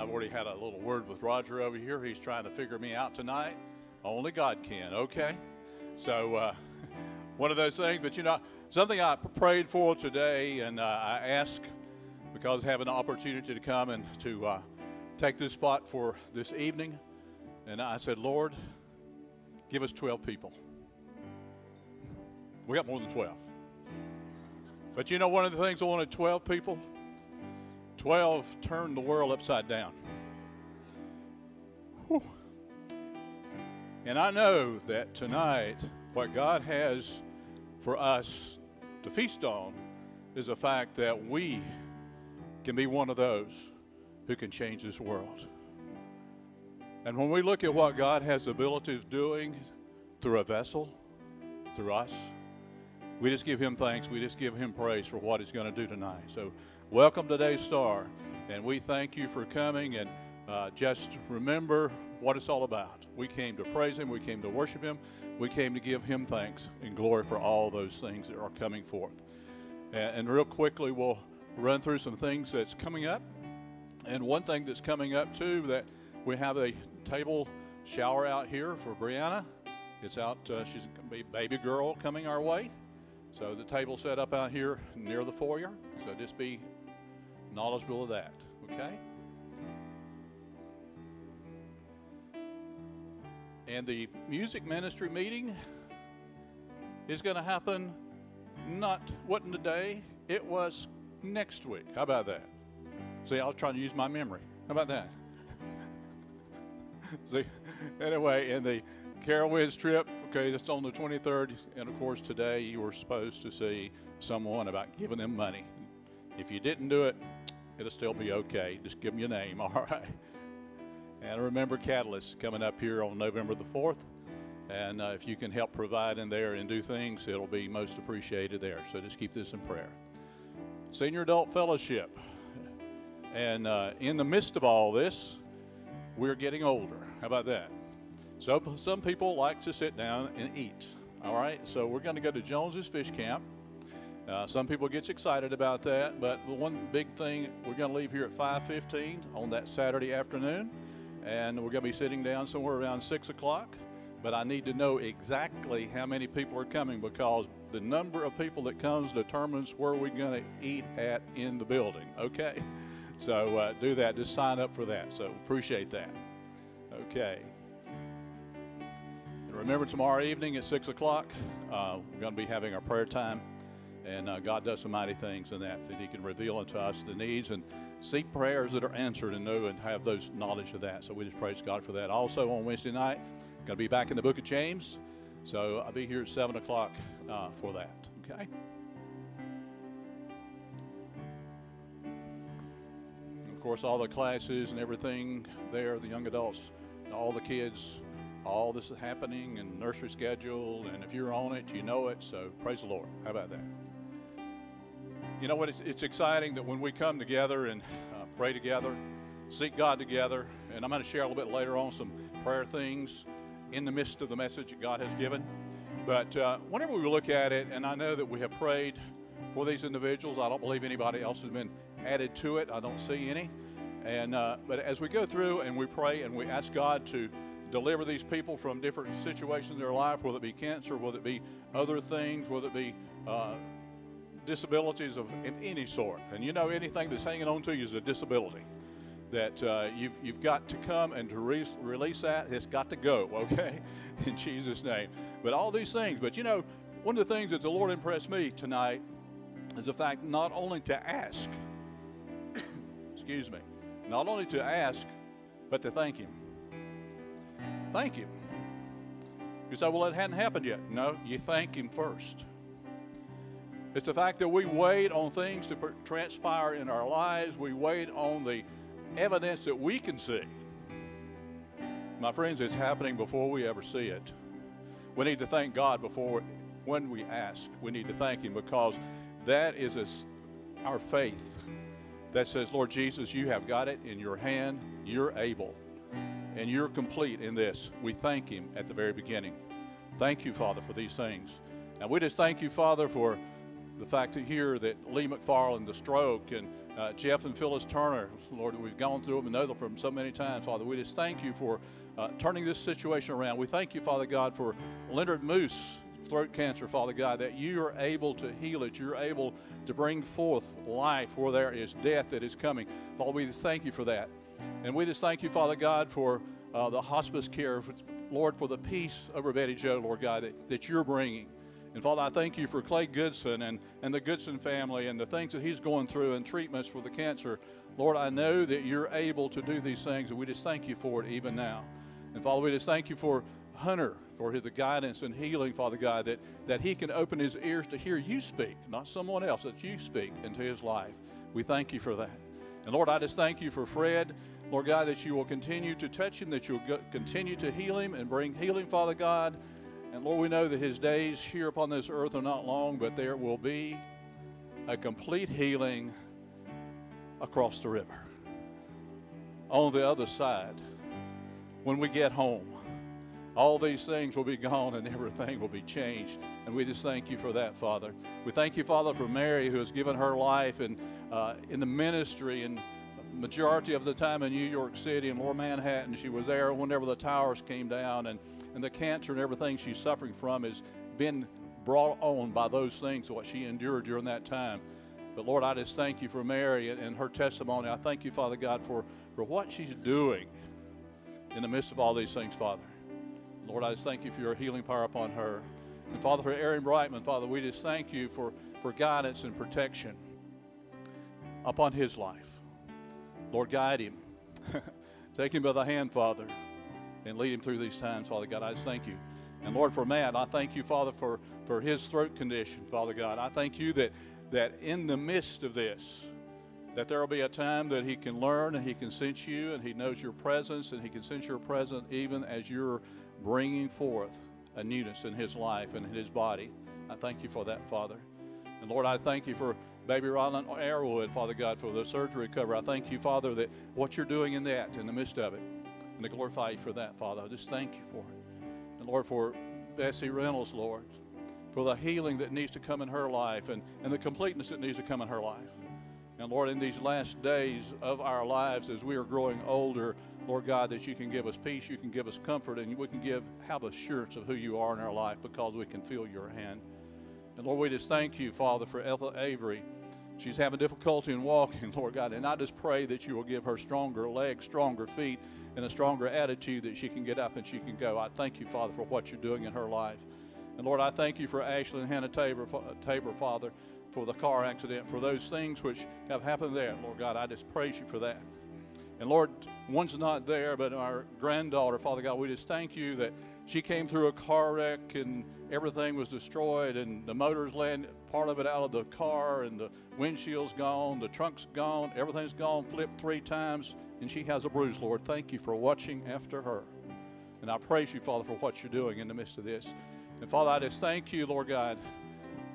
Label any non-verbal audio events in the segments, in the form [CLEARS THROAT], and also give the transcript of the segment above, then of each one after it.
I've already had a little word with Roger over here. He's trying to figure me out tonight. Only God can, okay? So, uh, [LAUGHS] one of those things, but you know, something I prayed for today, and uh, I asked because I have an opportunity to come and to uh, take this spot for this evening. And I said, Lord, give us 12 people. We got more than 12. But you know, one of the things I wanted 12 people 12 turned the world upside down. Whew. And I know that tonight, what God has for us to feast on is the fact that we can be one of those who can change this world. And when we look at what God has the ability of doing through a vessel, through us, we just give Him thanks. We just give Him praise for what He's going to do tonight. So welcome to Daystar, and we thank you for coming. And uh, just remember what it's all about. We came to praise Him, we came to worship Him, we came to give Him thanks and glory for all those things that are coming forth. And, and real quickly, we'll run through some things that's coming up. And one thing that's coming up too that we have a table shower out here for Brianna. It's out, uh, she's going to be baby girl coming our way. So the table set up out here near the foyer. So just be knowledgeable of that, okay? And the music ministry meeting is going to happen not, wasn't today, it was next week. How about that? See, I was trying to use my memory. How about that? [LAUGHS] See, anyway, in the Carowinds trip, okay, that's on the 23rd. And of course, today you were supposed to see someone about giving them money. If you didn't do it, it'll still be okay. Just give them your name, [LAUGHS] all right? And remember Catalyst coming up here on November the 4th. And uh, if you can help provide in there and do things, it'll be most appreciated there. So just keep this in prayer. Senior Adult Fellowship. And uh, in the midst of all this, we're getting older. How about that? So some people like to sit down and eat. All right, so we're going to go to Jones's Fish Camp. Uh, some people get excited about that, but the one big thing we're going to leave here at 5:15 on that Saturday afternoon, and we're going to be sitting down somewhere around six o'clock. But I need to know exactly how many people are coming because the number of people that comes determines where we're going to eat at in the building. Okay, [LAUGHS] so uh, do that. Just sign up for that. So appreciate that. Okay. And remember, tomorrow evening at 6 o'clock, uh, we're going to be having our prayer time. And uh, God does some mighty things in that, that He can reveal unto us the needs and seek prayers that are answered and know and have those knowledge of that. So we just praise God for that. Also on Wednesday night, going to be back in the book of James. So I'll be here at 7 o'clock uh, for that. Okay? Of course, all the classes and everything there, the young adults, all the kids all this is happening and nursery schedule, and if you're on it, you know it. So praise the Lord. How about that? You know what? It's, it's exciting that when we come together and uh, pray together, seek God together, and I'm going to share a little bit later on some prayer things in the midst of the message that God has given. But uh, whenever we look at it, and I know that we have prayed for these individuals, I don't believe anybody else has been added to it. I don't see any. And uh, but as we go through and we pray and we ask God to deliver these people from different situations in their life, whether it be cancer, whether it be other things, whether it be uh, disabilities of any sort. And you know, anything that's hanging on to you is a disability. That uh, you've, you've got to come and to re- release that, it's got to go, [LAUGHS] okay? In Jesus' name. But all these things, but you know, one of the things that the Lord impressed me tonight is the fact not only to ask, [COUGHS] excuse me, not only to ask, but to thank Him. Thank Him. You say, well, it hadn't happened yet. No, you thank Him first. It's the fact that we wait on things to transpire in our lives. We wait on the evidence that we can see. My friends, it's happening before we ever see it. We need to thank God before when we ask. We need to thank Him because that is a, our faith that says, Lord Jesus, you have got it in your hand. You're able and you're complete in this. We thank Him at the very beginning. Thank you, Father, for these things. And we just thank you, Father, for the fact to hear that Lee McFarland, the stroke, and uh, Jeff and Phyllis Turner. Lord, we've gone through them and know them from so many times, Father. We just thank you for uh, turning this situation around. We thank you, Father God, for Leonard Moose, throat cancer, Father God, that you are able to heal it. You're able to bring forth life where there is death that is coming. Father, we just thank you for that. And we just thank you, Father God, for uh, the hospice care, Lord, for the peace over Betty Joe, Lord God, that, that you're bringing. And Father, I thank you for Clay Goodson and, and the Goodson family and the things that he's going through and treatments for the cancer. Lord, I know that you're able to do these things, and we just thank you for it even now. And Father, we just thank you for Hunter, for his guidance and healing, Father God, that, that he can open his ears to hear you speak, not someone else, that you speak into his life. We thank you for that. And Lord, I just thank you for Fred. Lord God, that you will continue to touch him, that you'll continue to heal him and bring healing, Father God. And Lord, we know that his days here upon this earth are not long, but there will be a complete healing across the river. On the other side, when we get home, all these things will be gone and everything will be changed. And we just thank you for that, Father. We thank you, Father, for Mary, who has given her life and uh, in the ministry and majority of the time in New York City and Lower Manhattan. She was there whenever the towers came down, and, and the cancer and everything she's suffering from has been brought on by those things, what she endured during that time. But Lord, I just thank you for Mary and, and her testimony. I thank you, Father God, for, for what she's doing in the midst of all these things, Father. Lord, I just thank you for your healing power upon her. And Father, for Aaron Brightman, Father, we just thank you for, for guidance and protection upon his life. Lord, guide him. [LAUGHS] Take him by the hand, Father, and lead him through these times, Father God. I just thank you. And Lord, for Matt, I thank you, Father, for, for his throat condition, Father God. I thank you that, that in the midst of this, that there will be a time that he can learn and he can sense you and he knows your presence and he can sense your presence even as you're bringing forth a newness in his life and in his body. I thank you for that, Father. And Lord, I thank you for baby Ryland Arrowwood, Father God, for the surgery recovery. I thank you, Father, that what you're doing in that, in the midst of it, and to glorify you for that, Father. I just thank you for it. And Lord, for Bessie Reynolds, Lord, for the healing that needs to come in her life and, and the completeness that needs to come in her life. And Lord, in these last days of our lives, as we are growing older, Lord God, that you can give us peace, you can give us comfort, and we can give have assurance of who you are in our life because we can feel your hand. And Lord, we just thank you, Father, for Ethel Avery. She's having difficulty in walking, [LAUGHS] Lord God. And I just pray that you will give her stronger legs, stronger feet, and a stronger attitude that she can get up and she can go. I thank you, Father, for what you're doing in her life. And Lord, I thank you for Ashley and Hannah Tabor, Tabor, Father, for the car accident, for those things which have happened there. Lord God, I just praise you for that. And Lord, one's not there, but our granddaughter, Father God, we just thank you that she came through a car wreck and everything was destroyed and the motors landed part of it out of the car and the windshield's gone, the trunk's gone, everything's gone, flipped three times, and she has a bruise, Lord. Thank you for watching after her. And I praise you, Father, for what you're doing in the midst of this. And Father, I just thank you, Lord God,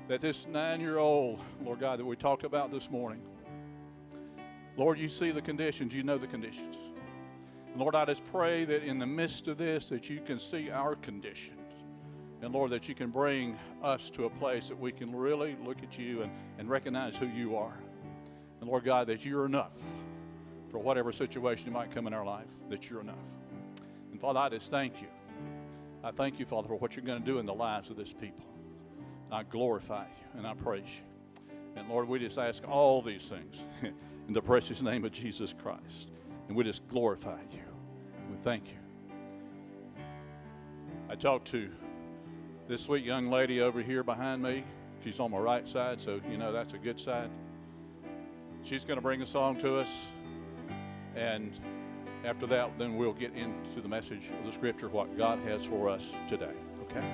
that this nine year old, Lord God, that we talked about this morning, Lord, you see the conditions, you know the conditions. Lord, I just pray that in the midst of this that you can see our conditions. And Lord, that you can bring us to a place that we can really look at you and, and recognize who you are. And Lord God, that you're enough for whatever situation might come in our life, that you're enough. And Father, I just thank you. I thank you, Father, for what you're going to do in the lives of this people. I glorify you and I praise you. And Lord, we just ask all these things [LAUGHS] in the precious name of Jesus Christ. And we just glorify you. We thank you. I talked to this sweet young lady over here behind me. She's on my right side, so you know that's a good side. She's going to bring a song to us. And after that, then we'll get into the message of the scripture, what God has for us today. Okay?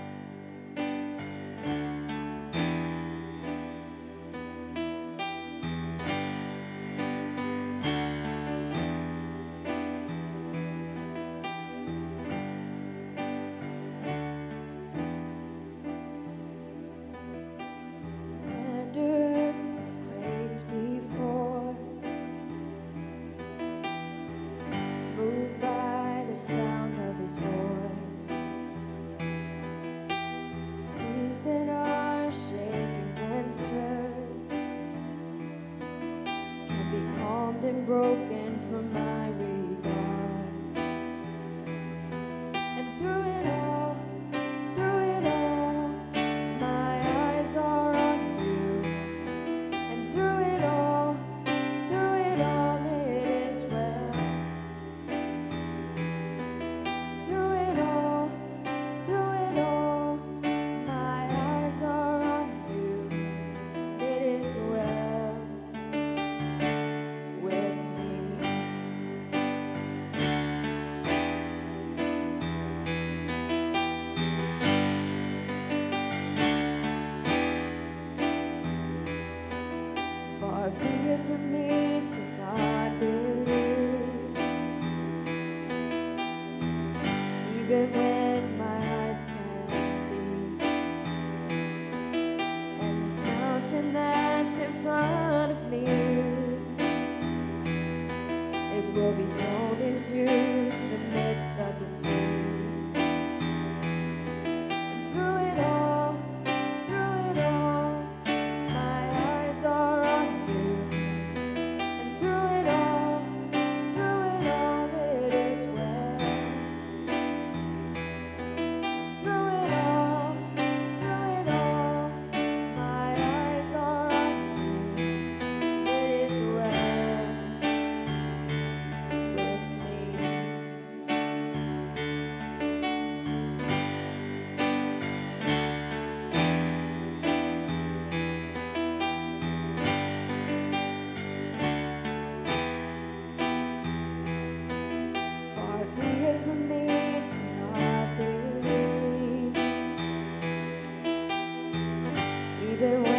even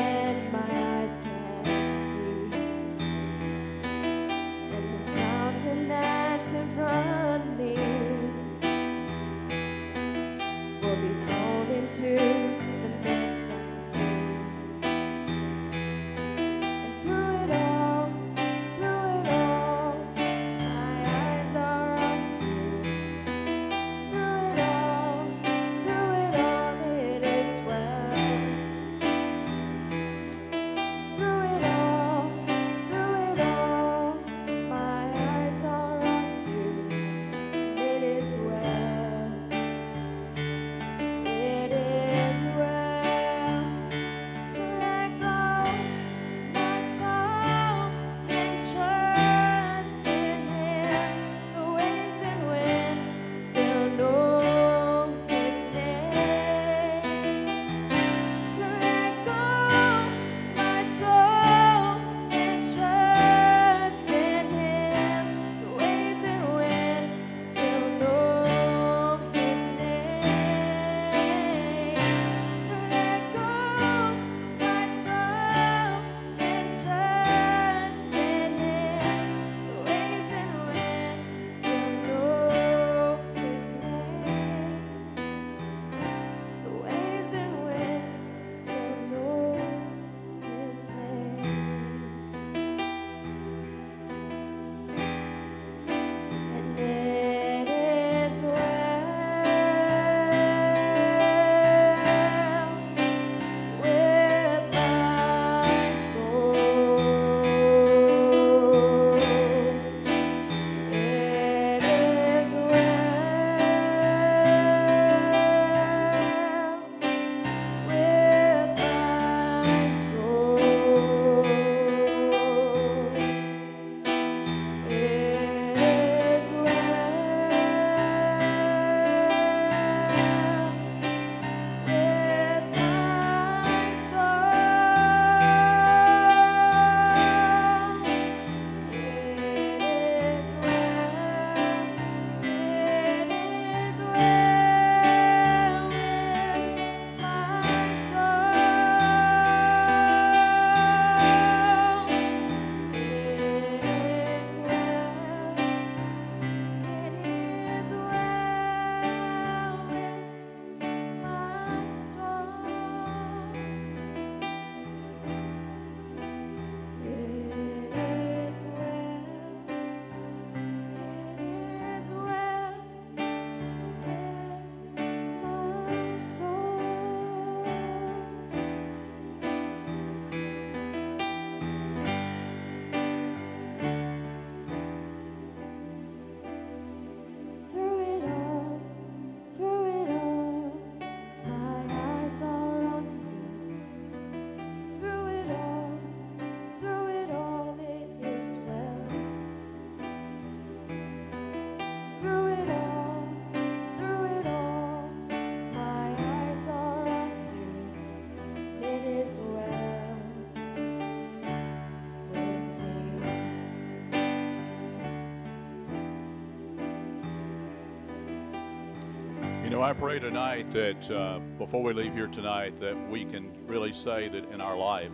I pray tonight that uh, before we leave here tonight, that we can really say that in our life,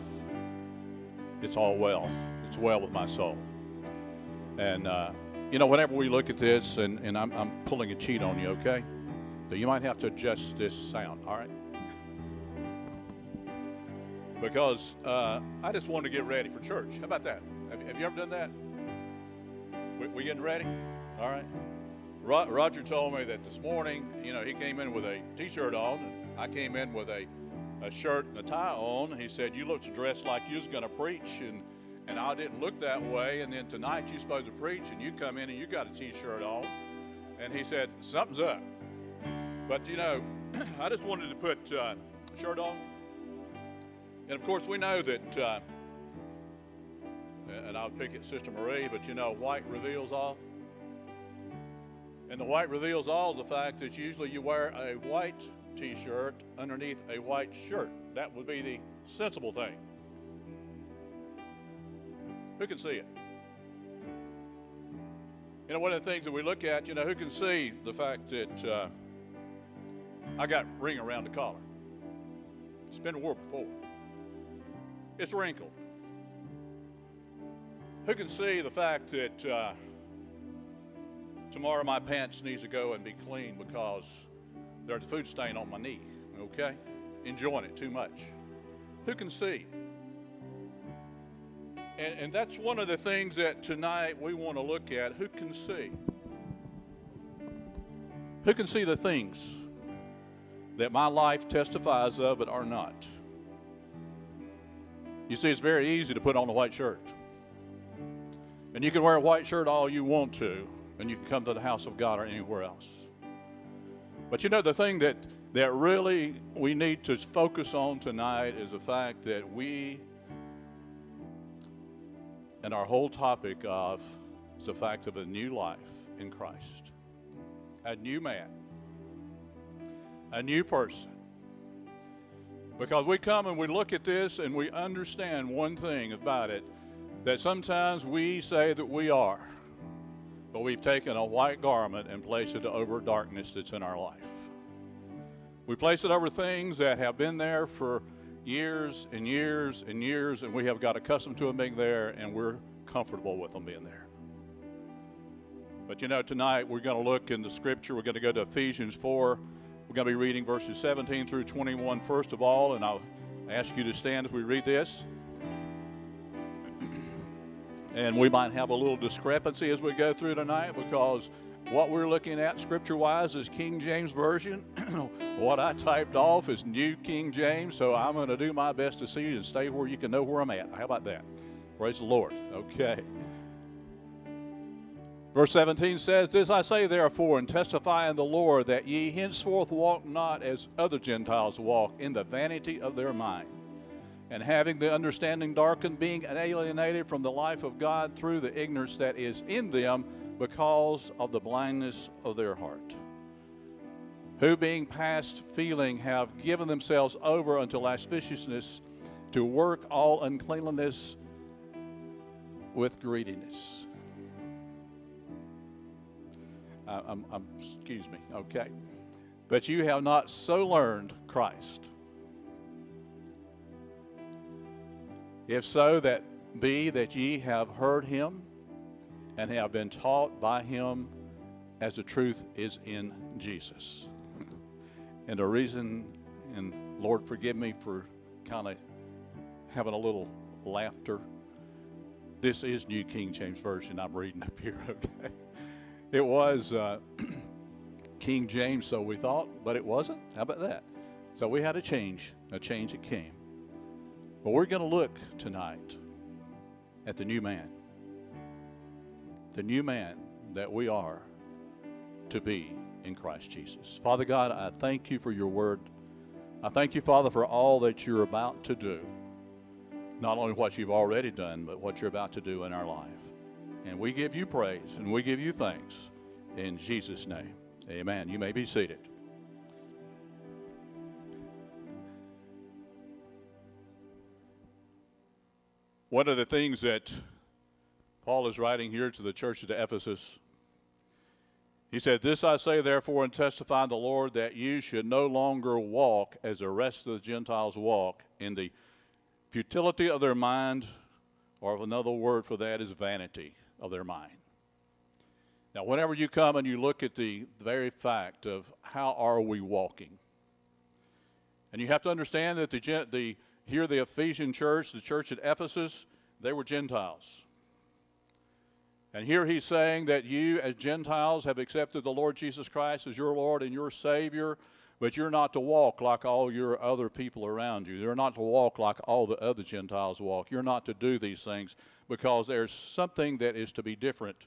it's all well. It's well with my soul. And, uh, you know, whenever we look at this, and, and I'm, I'm pulling a cheat on you, okay? So you might have to adjust this sound, all right? Because uh, I just wanted to get ready for church. How about that? Have, have you ever done that? We, we getting ready? All right. Ro- Roger told me that this morning, you know, he came in with a t-shirt on. And I came in with a, a shirt and a tie on. He said, "You looked dressed like you was going to preach," and and I didn't look that way. And then tonight you're supposed to preach, and you come in and you got a t-shirt on. And he said, "Something's up." But you know, [CLEARS THROAT] I just wanted to put uh, a shirt on. And of course, we know that, uh, and I'll pick at Sister Marie, but you know, white reveals all. And the white reveals all the fact that usually you wear a white t shirt underneath a white shirt. That would be the sensible thing. Who can see it? You know, one of the things that we look at, you know, who can see the fact that uh, I got ring around the collar? It's been worn before. It's wrinkled. Who can see the fact that uh, tomorrow my pants needs to go and be clean because there's a food stain on my knee? Okay, enjoying it too much. Who can see? And, and that's one of the things that tonight we want to look at. Who can see? Who can see the things that my life testifies of but are not? You see, it's very easy to put on a white shirt. And you can wear a white shirt all you want to, and you can come to the house of God or anywhere else. But you know, the thing that, that really we need to focus on tonight is the fact that we, and our whole topic of, is the fact of a new life in Christ, a new man, a new person. Because we come and we look at this and we understand one thing about it that sometimes we say that we are, but we've taken a white garment and placed it over darkness that's in our life. We place it over things that have been there for years and years and years, and we have got accustomed to them being there, and we're comfortable with them being there. But you know, tonight we're going to look in the scripture. We're going to go to Ephesians 4. We're going to be reading verses 17 through 21 first of all, and I'll ask you to stand as we read this. And we might have a little discrepancy as we go through tonight because what we're looking at scripture wise is King James Version. [CLEARS THROAT] what I typed off is New King James, so I'm going to do my best to see you and stay where you can know where I'm at. How about that? Praise the Lord. Okay. Verse 17 says, This I say therefore, and testify in the Lord, that ye henceforth walk not as other Gentiles walk, in the vanity of their mind, and having the understanding darkened, being alienated from the life of God through the ignorance that is in them, because of the blindness of their heart. Who being past feeling have given themselves over unto lasciviousness to work all uncleanliness with greediness. I'm, I'm, excuse me, okay. But you have not so learned Christ. If so, that be that ye have heard him and have been taught by him as the truth is in Jesus. and the reason, and Lord, forgive me for kind of having a little laughter. This is New King James Version I'm reading up here, [LAUGHS] okay? It was uh, [CLEARS THROAT] King James, so we thought, but it wasn't. How about that? So we had a change, a change that came. But we're going to look tonight at the new man, the new man that we are to be in Christ Jesus. Father God, I thank you for your word. I thank you, Father, for all that you're about to do. Not only what you've already done, but what you're about to do in our life. And we give you praise and we give you thanks in Jesus' name. Amen. You may be seated. One of the things that Paul is writing here to the church of Ephesus, he said, This I say therefore and testify in the Lord that you should no longer walk as the rest of the Gentiles walk in the futility of their mind, or another word for that is vanity of their mind. Now, whenever you come and you look at the very fact of how are we walking? And you have to understand that the, the here the Ephesian church, the church at Ephesus, they were Gentiles. And here he's saying that you, as Gentiles, have accepted the Lord Jesus Christ as your Lord and your Savior, but you're not to walk like all your other people around you. You're not to walk like all the other Gentiles walk. You're not to do these things because there's something that is to be different.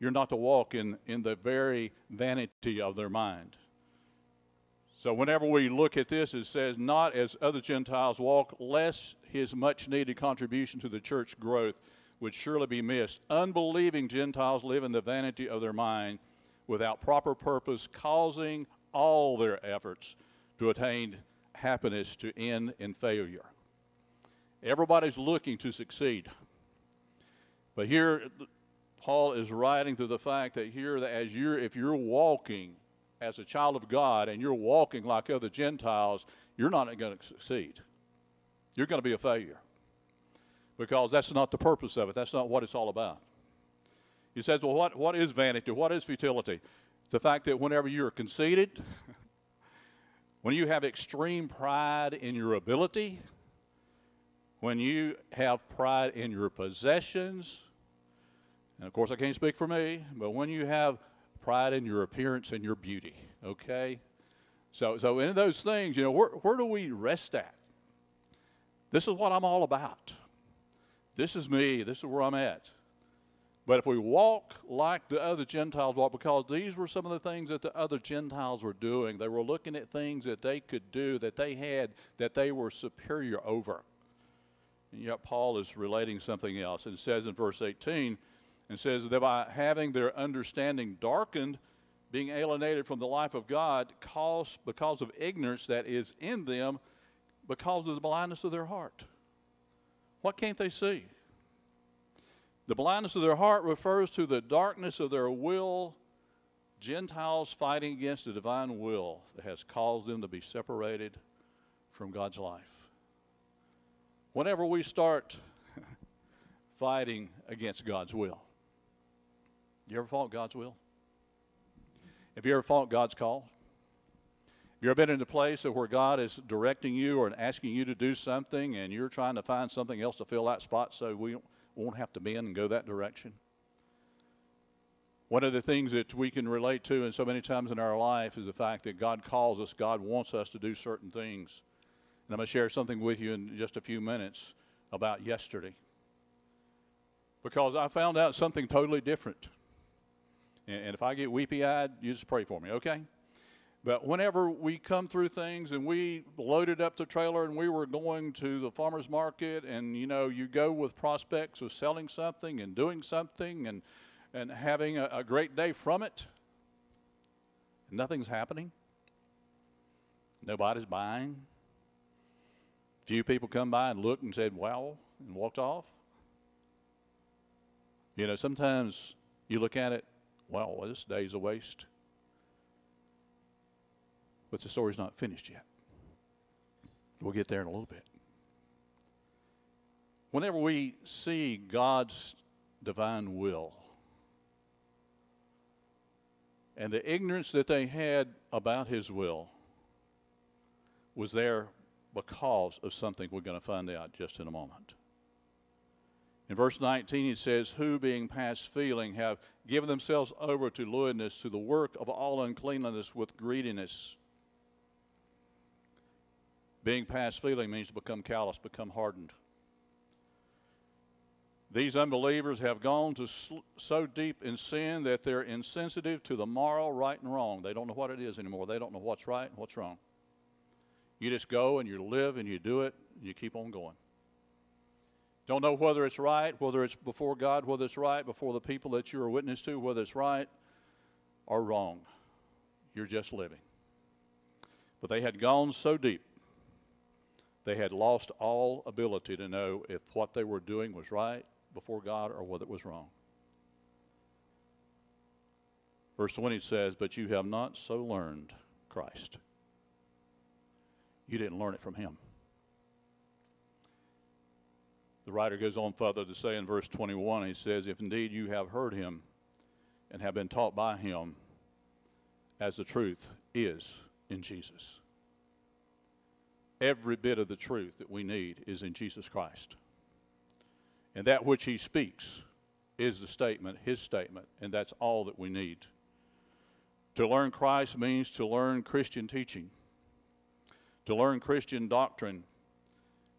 You're not to walk in, in the very vanity of their mind. So, whenever we look at this, it says, not as other Gentiles walk, lest his much needed contribution to the church growth would surely be missed. Unbelieving Gentiles live in the vanity of their mind without proper purpose, causing all their efforts to attain happiness to end in failure. Everybody's looking to succeed. But here, Paul is writing to the fact that here, as you're, if you're walking as a child of God and you're walking like other Gentiles, you're not going to succeed. You're going to be a failure because that's not the purpose of it. That's not what it's all about. He says, well, what, what is vanity? What is futility? The fact that whenever you're conceited, [LAUGHS] when you have extreme pride in your ability, when you have pride in your possessions, and of course I can't speak for me, but when you have pride in your appearance and your beauty, okay? So, so in those things, you know, where, where do we rest at? This is what I'm all about. This is me. This is where I'm at. But if we walk like the other Gentiles walk, because these were some of the things that the other Gentiles were doing, they were looking at things that they could do, that they had, that they were superior over. And yet Paul is relating something else. It says in verse 18, and says that by having their understanding darkened, being alienated from the life of God, cause, because of ignorance that is in them, because of the blindness of their heart. What can't they see? The blindness of their heart refers to the darkness of their will, Gentiles fighting against the divine will that has caused them to be separated from God's life. Whenever we start [LAUGHS] fighting against God's will, you ever fought God's will? Have you ever fought God's call? Have you ever been in a place where God is directing you or asking you to do something and you're trying to find something else to fill that spot so we won't have to bend and go that direction? One of the things that we can relate to and so many times in our life is the fact that God calls us, God wants us to do certain things. And I'm going to share something with you in just a few minutes about yesterday. Because I found out something totally different. And if I get weepy eyed, you just pray for me, okay? But whenever we come through things and we loaded up the trailer and we were going to the farmer's market, and you know, you go with prospects of selling something and doing something and, and having a, a great day from it, nothing's happening. Nobody's buying. Few people come by and looked and said, wow, and walked off. You know, sometimes you look at it, well, this day's a waste. But the story's not finished yet. We'll get there in a little bit. Whenever we see God's divine will and the ignorance that they had about His will was there because of something we're going to find out just in a moment. In verse 19, it says, Who, being past feeling, have given themselves over to lewdness, to the work of all uncleanness with greediness. Being past feeling means to become callous, become hardened. These unbelievers have gone to so deep in sin that they're insensitive to the moral right and wrong. They don't know what it is anymore. They don't know what's right and what's wrong. You just go and you live and you do it and you keep on going. Don't know whether it's right, whether it's before God, whether it's right before the people that you're a witness to, whether it's right or wrong. You're just living. But they had gone so deep they had lost all ability to know if what they were doing was right before God or whether it was wrong. Verse 20 says, But you have not so learned Christ. You didn't learn it from him. The writer goes on further to say in verse 21, he says, If indeed you have heard him and have been taught by him, as the truth is in Jesus. Every bit of the truth that we need is in Jesus Christ. And that which he speaks is the statement, his statement, and that's all that we need. To learn Christ means to learn Christian teaching. To learn Christian doctrine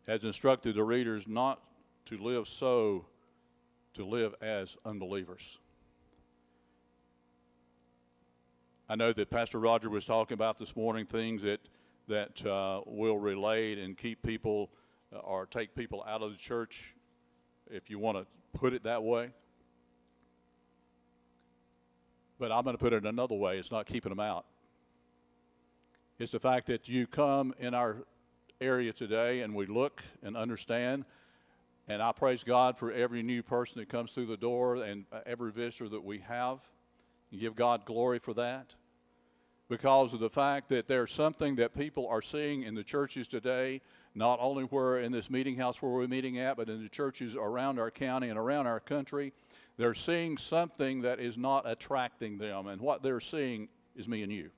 has instructed the readers not to live so, to live as unbelievers. I know that Pastor Roger was talking about this morning things that that uh, will relate and keep people uh, or take people out of the church, if you want to put it that way. But I'm going to put it another way. It's not keeping them out. It's the fact that you come in our area today and we look and understand. And I praise God for every new person that comes through the door and uh, every visitor that we have. And give God glory for that because of the fact that there's something that people are seeing in the churches today, not only where in this meeting house where we're meeting at, but in the churches around our county and around our country. They're seeing something that is not attracting them, and what they're seeing is me and you.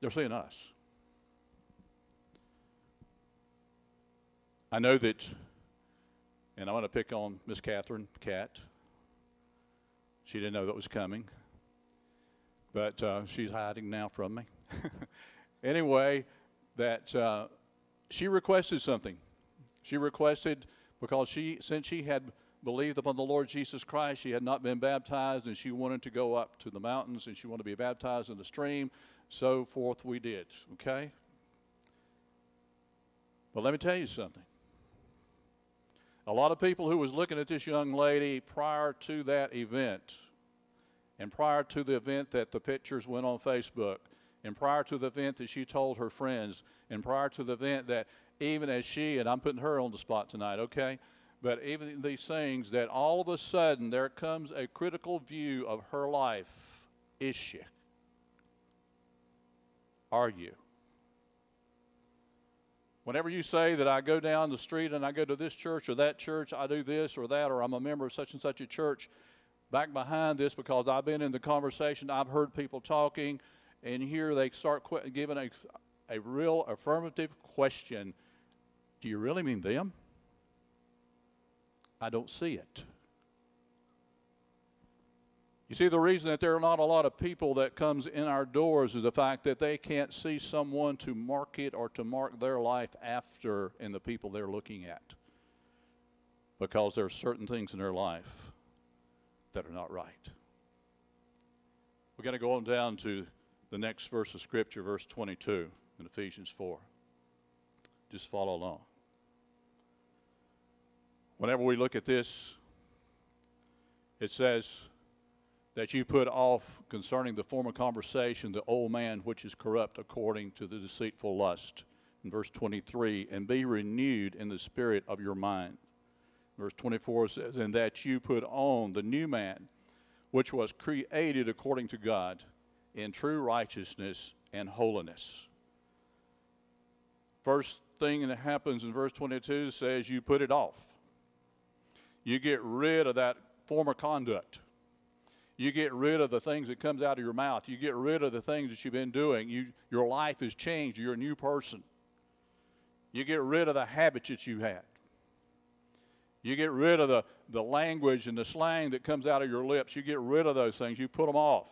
They're seeing us. I know that, and I want to pick on Miss Catherine Cat. She didn't know that was coming but uh, she's hiding now from me. [LAUGHS] anyway, that uh, she requested something. She requested because she, since she had believed upon the Lord Jesus Christ, she had not been baptized, and she wanted to go up to the mountains and she wanted to be baptized in the stream. So forth we did. Okay. But let me tell you something. A lot of people who was looking at this young lady prior to that event and prior to the event that the pictures went on Facebook, and prior to the event that she told her friends, and prior to the event that even as she, and I'm putting her on the spot tonight, okay? But even these things, that all of a sudden there comes a critical view of her life. Is she? Are you? Whenever you say that I go down the street and I go to this church or that church, I do this or that, or I'm a member of such and such a church, back behind this because I've been in the conversation, I've heard people talking, and here they start qu- giving a, a real affirmative question Do you really mean them? I don't see it. You see, the reason that there are not a lot of people that comes in our doors is the fact that they can't see someone to mark it or to mark their life after in the people they're looking at. Because there are certain things in their life that are not right. We're going to go on down to the next verse of Scripture, verse 22 in Ephesians 4. Just follow along. Whenever we look at this, it says that you put off concerning the former conversation the old man which is corrupt according to the deceitful lust. In verse 23, and be renewed in the spirit of your mind Verse 24 says, And that you put on the new man, which was created according to God in true righteousness and holiness. First thing that happens in verse 22 says, You put it off. You get rid of that former conduct. You get rid of the things that comes out of your mouth. You get rid of the things that you've been doing. You, your life has changed. You're a new person. You get rid of the habits that you had. You get rid of the, the language and the slang that comes out of your lips. You get rid of those things. You put them off.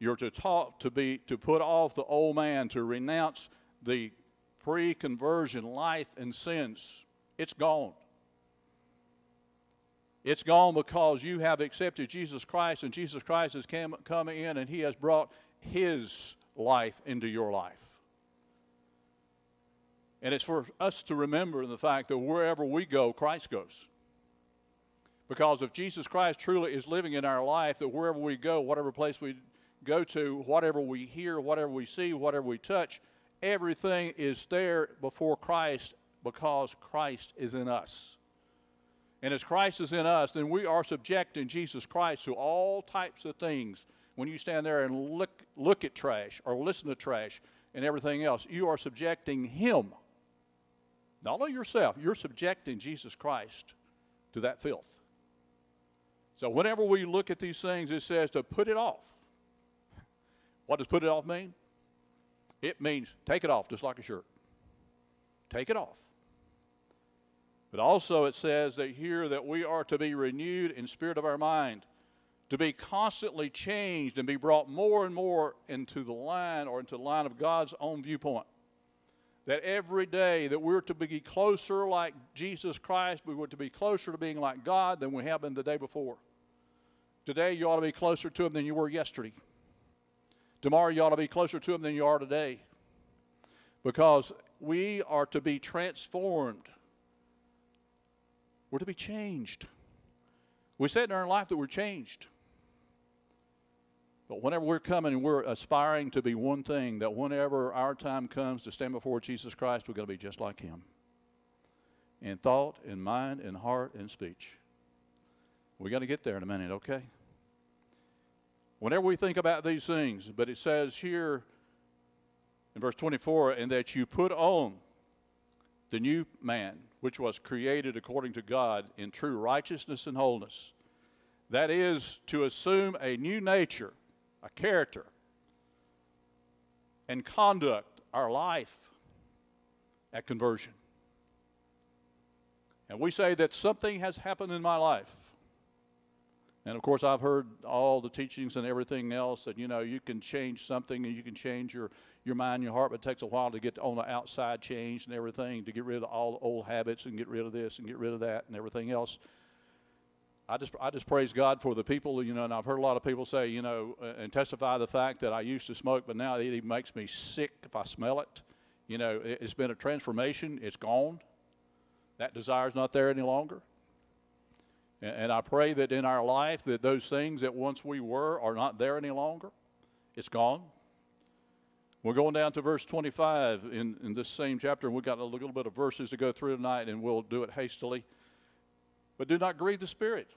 You're to talk to be to put off the old man, to renounce the pre-conversion life and sins. It's gone. It's gone because you have accepted Jesus Christ, and Jesus Christ has come, come in and He has brought His life into your life. And it's for us to remember the fact that wherever we go, Christ goes. Because if Jesus Christ truly is living in our life, that wherever we go, whatever place we go to, whatever we hear, whatever we see, whatever we touch, everything is there before Christ because Christ is in us. And as Christ is in us, then we are subjecting Jesus Christ to all types of things. When you stand there and look, look at trash or listen to trash and everything else, you are subjecting Him not only yourself, you're subjecting Jesus Christ to that filth. So whenever we look at these things, it says to put it off. What does put it off mean? It means take it off, just like a shirt. Take it off. But also it says that here that we are to be renewed in spirit of our mind, to be constantly changed and be brought more and more into the line or into the line of God's own viewpoint. That every day that we're to be closer like Jesus Christ, we were to be closer to being like God than we have been the day before. Today you ought to be closer to him than you were yesterday. Tomorrow you ought to be closer to him than you are today. Because we are to be transformed. We're to be changed. We said in our life that we're changed. But whenever we're coming and we're aspiring to be one thing, that whenever our time comes to stand before Jesus Christ, we're going to be just like Him in thought, in mind, in heart, in speech. we got to get there in a minute, okay? Whenever we think about these things, but it says here in verse 24, and that you put on the new man, which was created according to God in true righteousness and wholeness. That is to assume a new nature a character, and conduct our life at conversion. And we say that something has happened in my life. And of course, I've heard all the teachings and everything else that, you know, you can change something and you can change your, your mind, your heart, but it takes a while to get on the outside change and everything, to get rid of all the old habits and get rid of this and get rid of that and everything else. I just, I just praise God for the people, you know, and I've heard a lot of people say, you know, and testify the fact that I used to smoke, but now it even makes me sick if I smell it. You know, it, it's been a transformation. It's gone. That desire's not there any longer. And, and I pray that in our life that those things that once we were are not there any longer. It's gone. We're going down to verse 25 in, in this same chapter, and we've got a little bit of verses to go through tonight, and we'll do it hastily. But do not grieve the Spirit.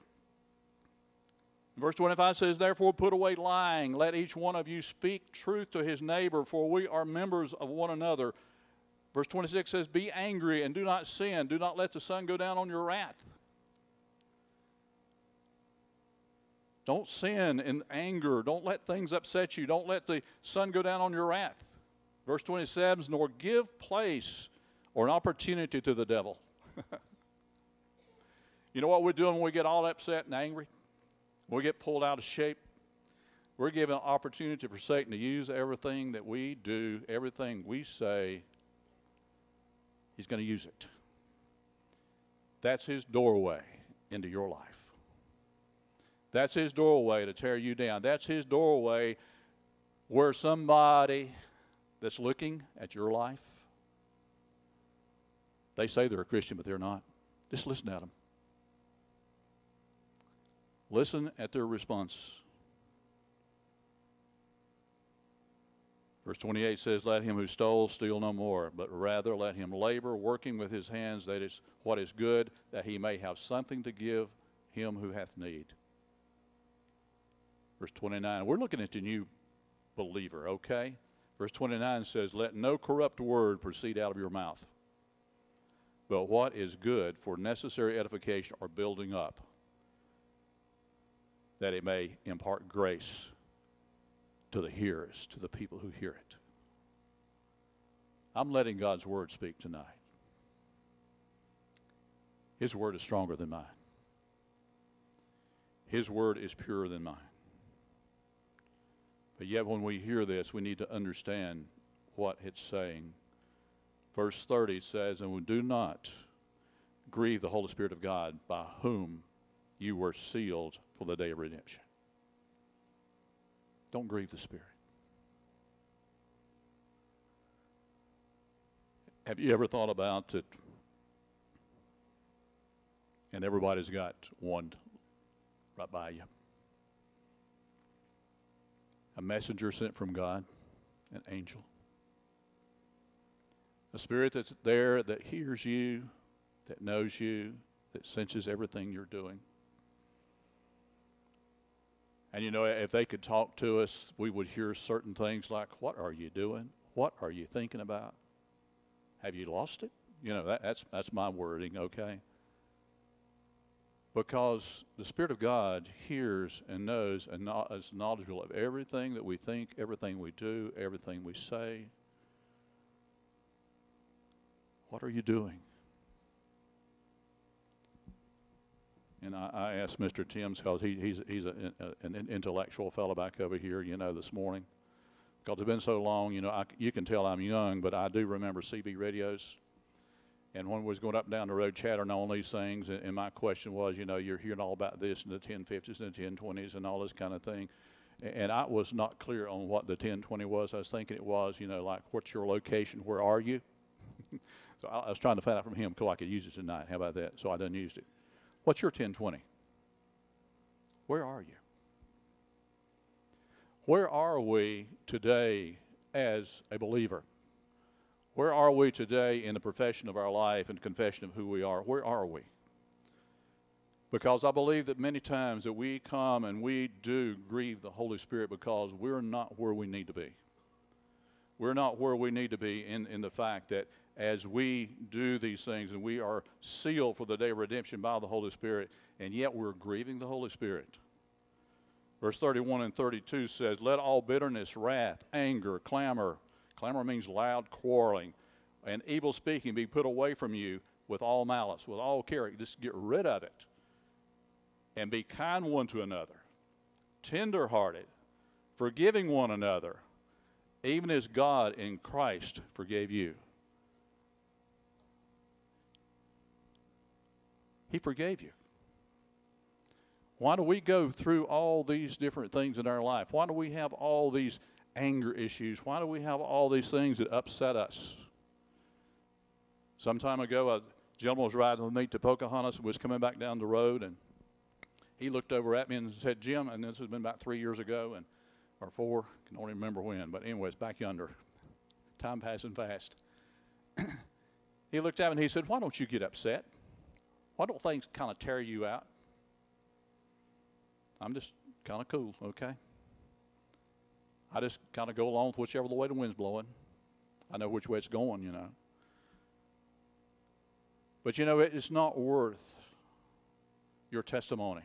Verse 25 says, Therefore put away lying. Let each one of you speak truth to his neighbor, for we are members of one another. Verse 26 says, Be angry and do not sin. Do not let the sun go down on your wrath. Don't sin in anger. Don't let things upset you. Don't let the sun go down on your wrath. Verse 27 Nor give place or an opportunity to the devil. [LAUGHS] you know what we're doing when we get all upset and angry? we get pulled out of shape, we're given an opportunity for Satan to use everything that we do, everything we say, he's going to use it. That's his doorway into your life. That's his doorway to tear you down. That's his doorway where somebody that's looking at your life, they say they're a Christian, but they're not. Just listen at them. Listen at their response. Verse 28 says, Let him who stole steal no more, but rather let him labor, working with his hands that is what is good, that he may have something to give him who hath need. Verse 29, we're looking at the new believer, okay? Verse 29 says, Let no corrupt word proceed out of your mouth, but what is good for necessary edification or building up that it may impart grace to the hearers, to the people who hear it. I'm letting God's word speak tonight. His word is stronger than mine. His word is purer than mine. But yet, when we hear this, we need to understand what it's saying. Verse 30 says, And we do not grieve the Holy Spirit of God, by whom you were sealed for the day of redemption. Don't grieve the Spirit. Have you ever thought about it? And everybody's got one right by you. A messenger sent from God, an angel. A spirit that's there that hears you, that knows you, that senses everything you're doing. And you know, if they could talk to us, we would hear certain things like, What are you doing? What are you thinking about? Have you lost it? You know, that, that's, that's my wording, okay? Because the Spirit of God hears and knows and is knowledgeable of everything that we think, everything we do, everything we say. What are you doing? And I, I asked Mr. Timms because he, he's, he's a, a- an intellectual fellow back over here, you know, this morning. Because it's been so long, you know, I you can tell I'm young, but I do remember CB radios. And when we was going up and down the road chattering on these things, and, and my question was, you know, you're hearing all about this and the 1050s and the 1020s and all this kind of thing. And I was not clear on what the 1020 was. I was thinking it was, you know, like, what's your location? Where are you? [LAUGHS] so I, I was trying to find out from him so I could use it tonight. How about that? So I done used it. What's your 1020? Where are you? Where are we today as a believer? Where are we today in the profession of our life and confession of who we are? Where are we? Because I believe that many times that we come and we do grieve the Holy Spirit because we're not where we need to be. We're not where we need to be in, in the fact that as we do these things and we are sealed for the day of redemption by the Holy Spirit, and yet we're grieving the Holy Spirit. Verse 31 and 32 says, Let all bitterness, wrath, anger, clamor, clamor means loud quarreling, and evil speaking be put away from you with all malice, with all care. Just get rid of it. And be kind one to another, tender hearted, forgiving one another, even as God in Christ forgave you. He forgave you. Why do we go through all these different things in our life? Why do we have all these anger issues? Why do we have all these things that upset us? Some time ago, a gentleman was riding with me to Pocahontas and was coming back down the road, and he looked over at me and said, Jim, and this has been about three years ago, and or four, can only remember when, but anyways, back yonder. Time passing fast. [CLEARS THROAT] he looked at me and he said, Why don't you get upset? Why don't things kind of tear you out? I'm just kind of cool, okay? I just kind of go along with whichever the way the wind's blowing. I know which way it's going, you know. But you know, it is not worth your testimony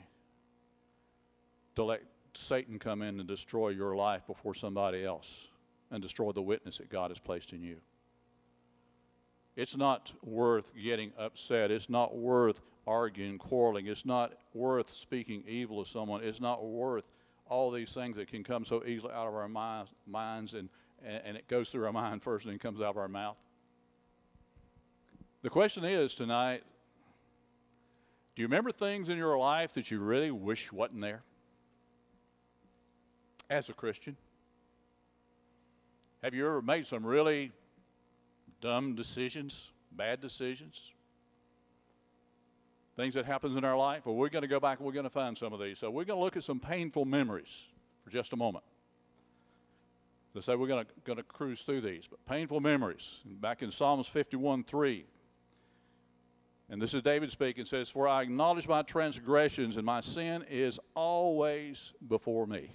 to let Satan come in and destroy your life before somebody else and destroy the witness that God has placed in you. It's not worth getting upset. It's not worth arguing, quarreling. It's not worth speaking evil of someone. It's not worth all these things that can come so easily out of our minds, minds and, and, and it goes through our mind first and then comes out of our mouth. The question is tonight do you remember things in your life that you really wish wasn't there? As a Christian? Have you ever made some really dumb decisions, bad decisions? Things that happens in our life? Well, we're going to go back and we're going to find some of these. So we're going to look at some painful memories for just a moment. They say we're going to, going to cruise through these, but painful memories. Back in Psalms 51 3, and this is David speaking, says, For I acknowledge my transgressions, and my sin is always before me.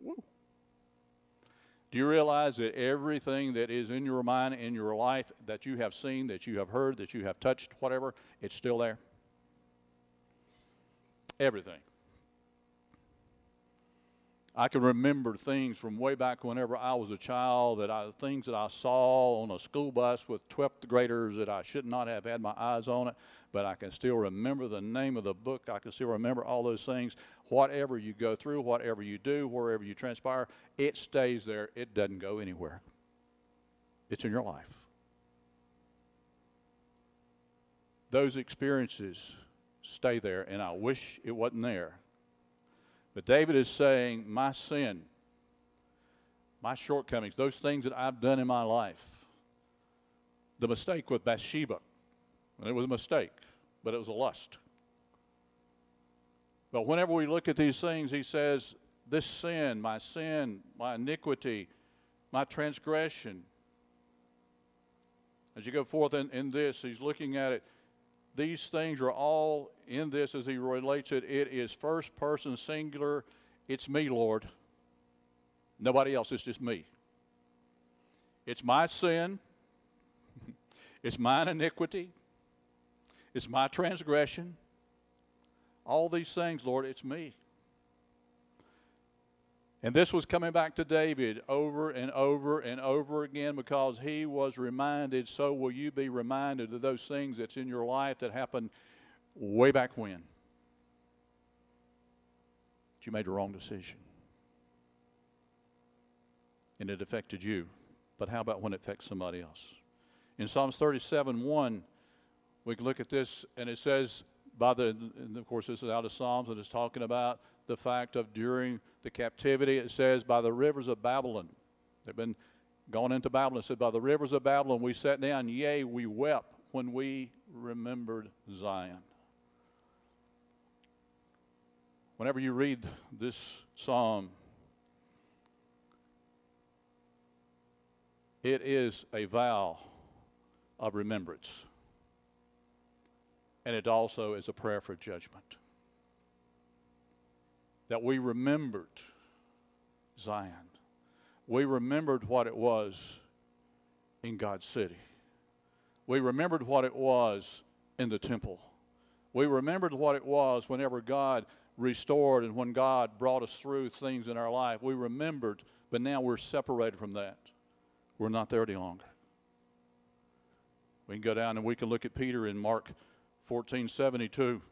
Woo. Do you realize that everything that is in your mind, in your life, that you have seen, that you have heard, that you have touched, whatever, it's still there? Everything. I can remember things from way back whenever I was a child that I things that I saw on a school bus with 12th graders that I should not have had my eyes on it, but I can still remember the name of the book. I can still remember all those things. Whatever you go through, whatever you do, wherever you transpire, it stays there. It doesn't go anywhere. It's in your life. Those experiences stay there, and I wish it wasn't there. But David is saying, My sin, my shortcomings, those things that I've done in my life, the mistake with Bathsheba, and it was a mistake, but it was a lust. But whenever we look at these things, he says, This sin, my sin, my iniquity, my transgression. As you go forth in, in this, he's looking at it these things are all in this as he relates it. It is first person singular. It's me, Lord. Nobody else. It's just me. It's my sin. [LAUGHS] it's mine iniquity. It's my transgression. all these things, Lord, it's me. And this was coming back to David over and over and over again because he was reminded, so will you be reminded of those things that's in your life that happened way back when. That you made the wrong decision. And it affected you. But how about when it affects somebody else? In Psalms 37 1, we can look at this, and it says, by the, and of course, this is out of Psalms, and it's talking about the fact of during the captivity, it says, by the rivers of Babylon. They've been gone into Babylon. It said, by the rivers of Babylon we sat down, yea, we wept when we remembered Zion. Whenever you read this psalm, it is a vow of remembrance. And it also is a prayer for judgment. That we remembered Zion. We remembered what it was in God's city. We remembered what it was in the temple. We remembered what it was whenever God restored and when God brought us through things in our life. We remembered, but now we're separated from that. We're not there any longer. We can go down and we can look at Peter in Mark 1472. And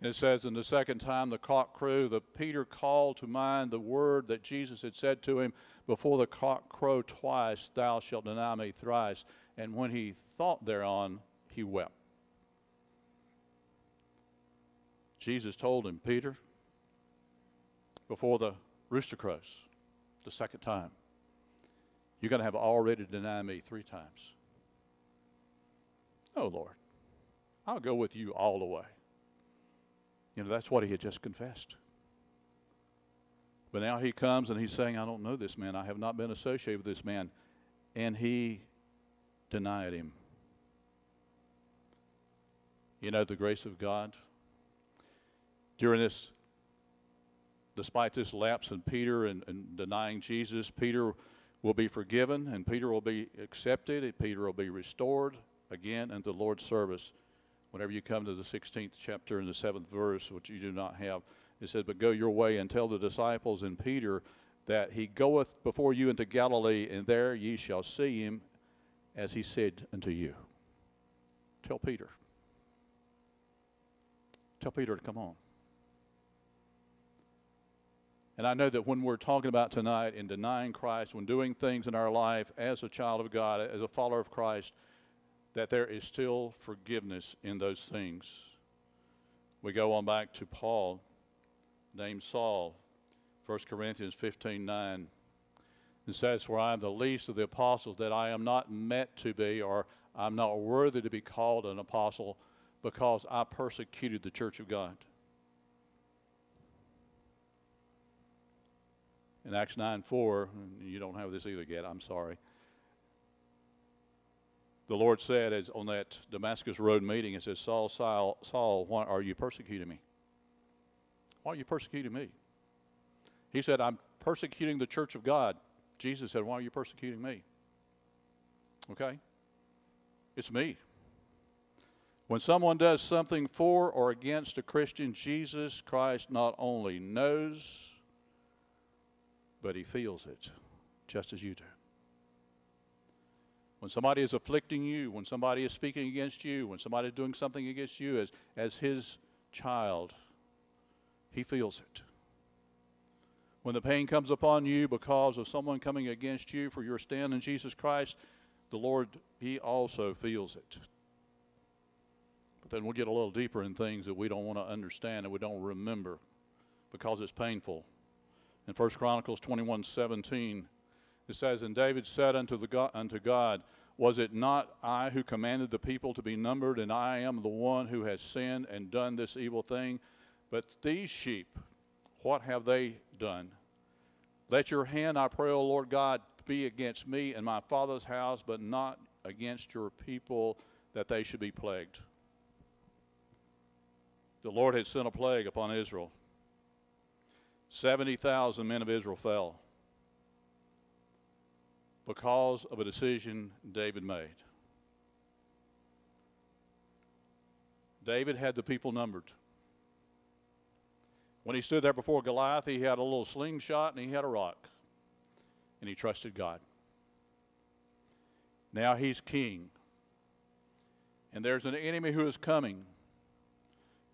it says, In the second time the cock crew, that Peter called to mind the word that Jesus had said to him, Before the cock crow twice, thou shalt deny me thrice. And when he thought thereon, he wept. Jesus told him, Peter, before the rooster crows, the second time, you're going to have already denied me three times. Oh, Lord, I'll go with you all the way. You know, that's what he had just confessed. But now he comes and he's saying, I don't know this man. I have not been associated with this man. And he denied him. You know, the grace of God. During this, despite this lapse in Peter and, and denying Jesus, Peter will be forgiven and Peter will be accepted and Peter will be restored again into the Lord's service. Whenever you come to the 16th chapter and the 7th verse, which you do not have, it says, But go your way and tell the disciples and Peter that he goeth before you into Galilee, and there ye shall see him as he said unto you. Tell Peter. Tell Peter to come on. And I know that when we're talking about tonight in denying Christ, when doing things in our life as a child of God, as a follower of Christ, that there is still forgiveness in those things. We go on back to Paul, named Saul, 1 Corinthians 15 9. It says, For I am the least of the apostles, that I am not meant to be, or I'm not worthy to be called an apostle, because I persecuted the church of God. In Acts 9 4, you don't have this either yet, I'm sorry the Lord said as on that Damascus Road meeting, it says, Saul, Saul, Saul, why are you persecuting me? Why are you persecuting me? He said, I'm persecuting the church of God. Jesus said, Why are you persecuting me? Okay? It's me. When someone does something for or against a Christian, Jesus Christ not only knows, but he feels it, just as you do. When somebody is afflicting you, when somebody is speaking against you, when somebody is doing something against you as, as his child, he feels it. When the pain comes upon you because of someone coming against you for your stand in Jesus Christ, the Lord, he also feels it. But then we'll get a little deeper in things that we don't want to understand and we don't remember because it's painful. In 1 Chronicles 21 17, it says, And David said unto, the God, unto God, Was it not I who commanded the people to be numbered, and I am the one who has sinned and done this evil thing? But these sheep, what have they done? Let your hand, I pray, O Lord God, be against me and my father's house, but not against your people, that they should be plagued. The Lord had sent a plague upon Israel. 70,000 men of Israel fell because of a decision David made. David had the people numbered. When he stood there before Goliath, he had a little slingshot and he had a rock. And he trusted God. Now he's king. And there's an enemy who is coming.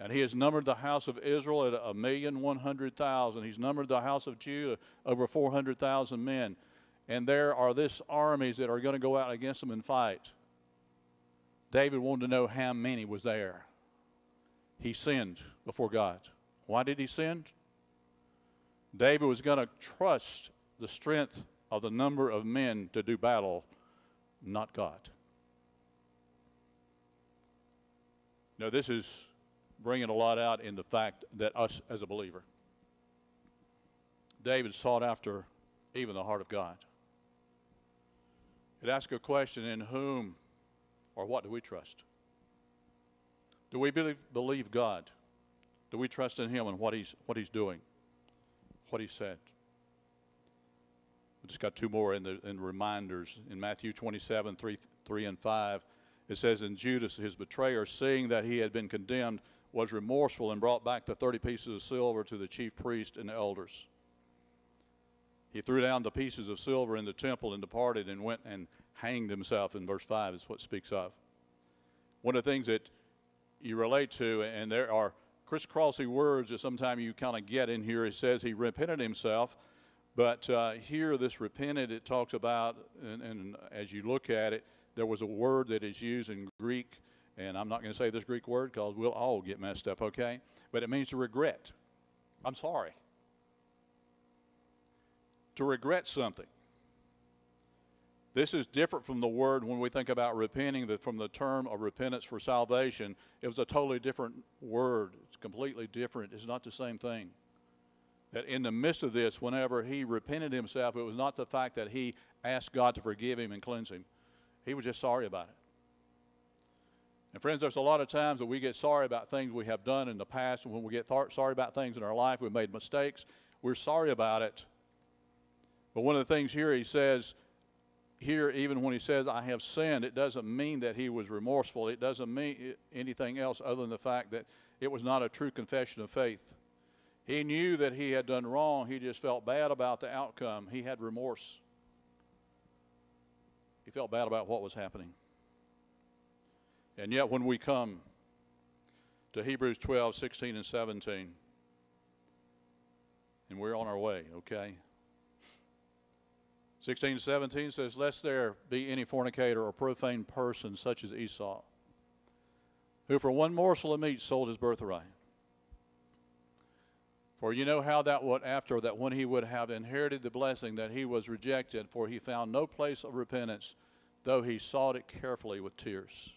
And he has numbered the house of Israel at a million one hundred thousand. He's numbered the house of Judah over four hundred thousand men. And there are this armies that are going to go out against them and fight. David wanted to know how many was there. He sinned before God. Why did he sin? David was going to trust the strength of the number of men to do battle, not God. Now, this is bringing a lot out in the fact that us as a believer, David sought after even the heart of God. It asks a question in whom or what do we trust? Do we believe, believe God? Do we trust in Him and what He's, what he's doing, what He said? We just got two more in the in reminders. In Matthew 27, 3, 3 and 5, it says, And Judas, his betrayer, seeing that he had been condemned, was remorseful and brought back the 30 pieces of silver to the chief priest and the elders. He threw down the pieces of silver in the temple and departed and went and hanged himself in verse 5 is what speaks of. One of the things that you relate to, and there are crisscrossy words that sometimes you kind of get in here. It says he repented himself, but uh, here this repented, it talks about, and, and as you look at it, there was a word that is used in Greek, and I'm not going to say this Greek word because we'll all get messed up, okay? But it means to regret. I'm sorry. To regret something. This is different from the word when we think about repenting, that from the term of repentance for salvation, it was a totally different word. It's completely different. It's not the same thing. That in the midst of this, whenever he repented himself, it was not the fact that he asked God to forgive him and cleanse him. He was just sorry about it. And friends, there's a lot of times that we get sorry about things we have done in the past, and when we get sorry about things in our life, we've made mistakes, we're sorry about it. But one of the things here he says, here, even when he says, I have sinned, it doesn't mean that he was remorseful. It doesn't mean anything else other than the fact that it was not a true confession of faith. He knew that he had done wrong, he just felt bad about the outcome. He had remorse. He felt bad about what was happening. And yet, when we come to Hebrews 12, 16, and 17, and we're on our way, okay? 16 17 says, Lest there be any fornicator or profane person such as Esau, who for one morsel of meat sold his birthright. For you know how that would after that when he would have inherited the blessing that he was rejected, for he found no place of repentance, though he sought it carefully with tears.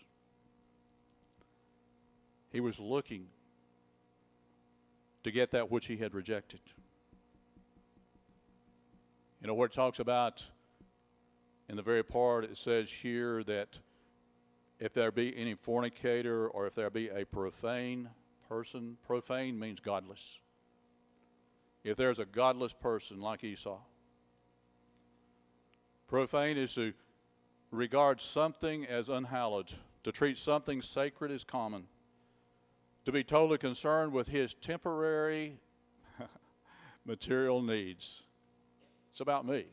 He was looking to get that which he had rejected. You know, where it talks about in the very part, it says here that if there be any fornicator or if there be a profane person, profane means godless. If there's a godless person like Esau, profane is to regard something as unhallowed, to treat something sacred as common, to be totally concerned with his temporary [LAUGHS] material needs. It's about me.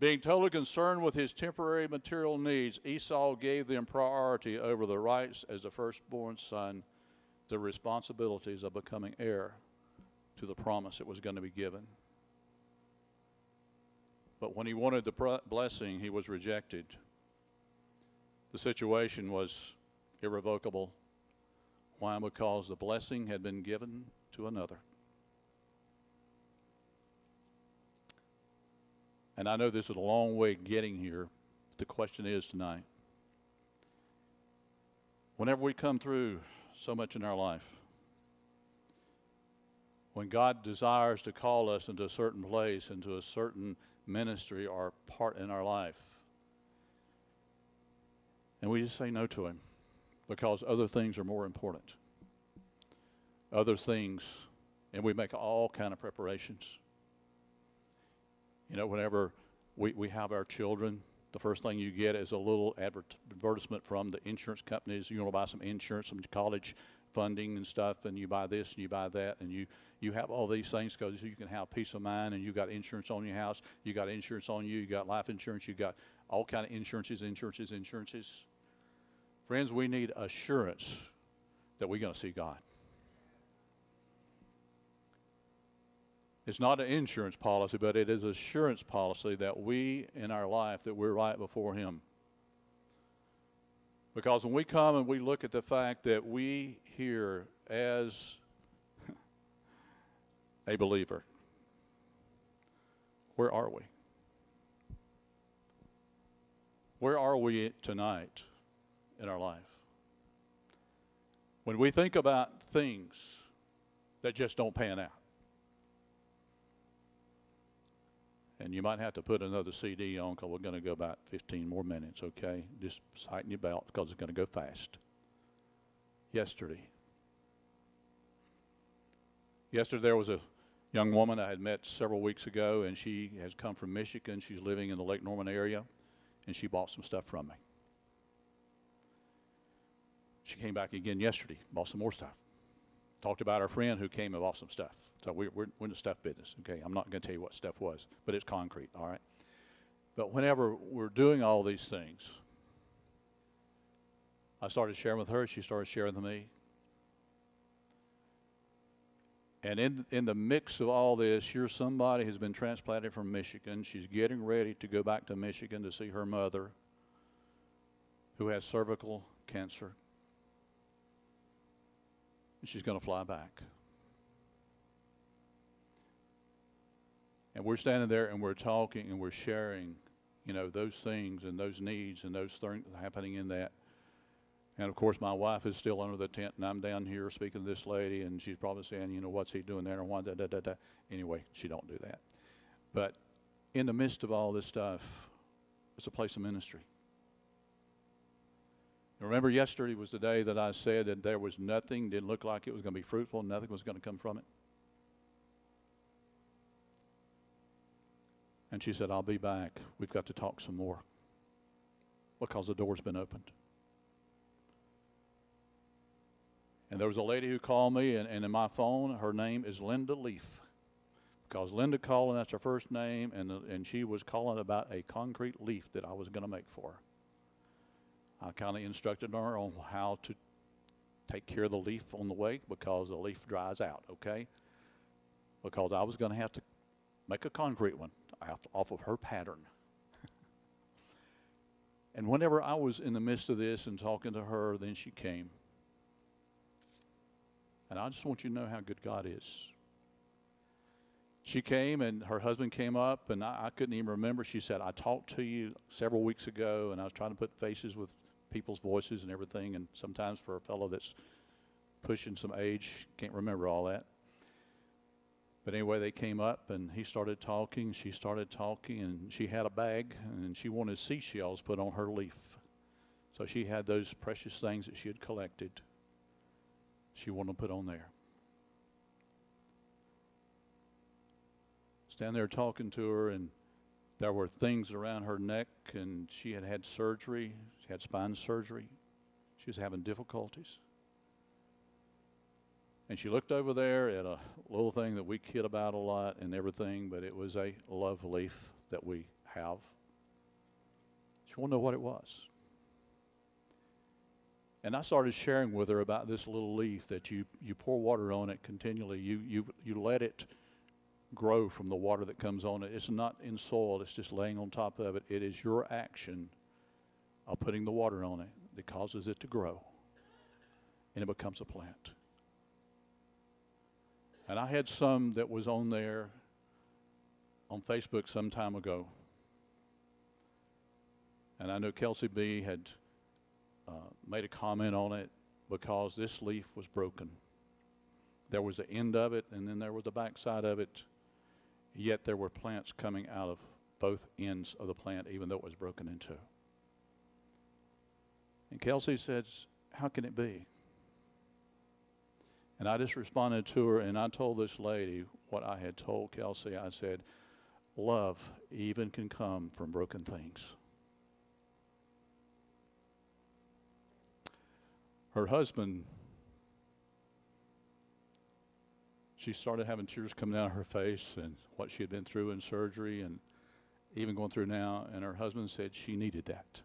Being totally concerned with his temporary material needs, Esau gave them priority over the rights as the firstborn son, the responsibilities of becoming heir to the promise that was going to be given. But when he wanted the blessing, he was rejected. The situation was irrevocable. Why? Because the blessing had been given to another. And I know this is a long way getting here. The question is tonight whenever we come through so much in our life, when God desires to call us into a certain place, into a certain ministry or part in our life, and we just say no to Him because other things are more important. Other things, and we make all kind of preparations. You know, whenever we, we have our children, the first thing you get is a little advertisement from the insurance companies. You want to buy some insurance, some college funding and stuff, and you buy this and you buy that, and you you have all these things because you can have peace of mind, and you got insurance on your house, you got insurance on you, you got life insurance, you got all kind of insurances, insurances, insurances. Friends, we need assurance that we're going to see God. It's not an insurance policy, but it is assurance policy that we in our life that we're right before Him. Because when we come and we look at the fact that we here as [LAUGHS] a believer, where are we? Where are we tonight in our life? When we think about things that just don't pan out. And you might have to put another CD on because we're going to go about 15 more minutes, okay? Just tighten your belt because it's going to go fast. Yesterday. Yesterday there was a young woman I had met several weeks ago, and she has come from Michigan. She's living in the Lake Norman area, and she bought some stuff from me. She came back again yesterday, bought some more stuff. Talked about our friend who came and bought some stuff. So we're, we're, we're in the stuff business, okay? I'm not going to tell you what stuff was, but it's concrete, all right? But whenever we're doing all these things, I started sharing with her, she started sharing with me. And in, in the mix of all this, here's somebody who's been transplanted from Michigan. She's getting ready to go back to Michigan to see her mother who has cervical cancer. She's going to fly back. And we're standing there and we're talking and we're sharing, you know, those things and those needs and those things happening in that. And of course, my wife is still under the tent, and I'm down here speaking to this lady, and she's probably saying, you know, what's he doing there, and why da da da da. Anyway, she don't do that. But in the midst of all this stuff, it's a place of ministry. Remember, yesterday was the day that I said that there was nothing, didn't look like it was going to be fruitful, nothing was going to come from it. And she said, I'll be back. We've got to talk some more because the door's been opened. And there was a lady who called me, and, and in my phone, her name is Linda Leaf. Because Linda called, and that's her first name, and, and she was calling about a concrete leaf that I was going to make for her. I kind of instructed her on how to take care of the leaf on the way because the leaf dries out, okay? Because I was going to have to make a concrete one off of her pattern. [LAUGHS] and whenever I was in the midst of this and talking to her, then she came. And I just want you to know how good God is. She came and her husband came up, and I, I, couldn't even remember. She said, I talked to you several weeks ago, and I was trying to put faces with people's voices and everything. And sometimes for a fellow that's pushing some age, can't remember all that. But anyway, they came up and he started talking. She started talking, and she had a bag and she wanted seashells put on her leaf. So she had those precious things that she had collected. She wanted to put on there. Stand there talking to her, and there were things around her neck, and she had had surgery. Had spine surgery. She was having difficulties. And she looked over there at a little thing that we kid about a lot and everything, but it was a love leaf that we have. She wanted to know what it was. And I started sharing with her about this little leaf that you, you pour water on it continually. You, you, you let it grow from the water that comes on it. It's not in soil, it's just laying on top of it. It is your action of putting the water on it that causes it to grow, and it becomes a plant. And I had some that was on there on Facebook some time ago. And I know Kelsey B had uh, made a comment on it because this leaf was broken. There was the end of it, and then there was the backside of it. Yet there were plants coming out of both ends of the plant, even though it was broken in two. And Kelsey says, How can it be? And I just responded to her and I told this lady what I had told Kelsey. I said, Love even can come from broken things. Her husband she started having tears come down her face and what she had been through in surgery and even going through now. And her husband said she needed that.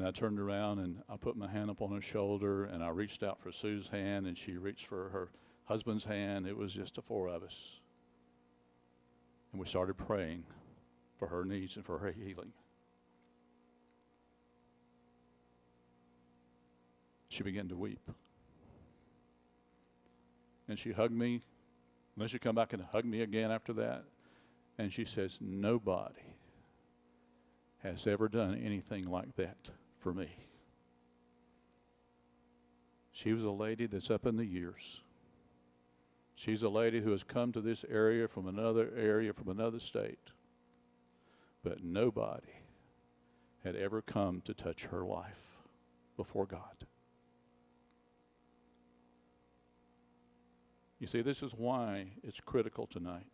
And I turned around and I put my hand up on her shoulder and I reached out for Sue's hand and she reached for her husband's hand. It was just the four of us. And we started praying for her needs and for her healing. She began to weep. And she hugged me. Then she come back and hug me again after that. And she says, Nobody has ever done anything like that for me. She was a lady that's up in the years. She's a lady who has come to this area from another area, from another state. But nobody had ever come to touch her life before God. You see, this is why it's critical tonight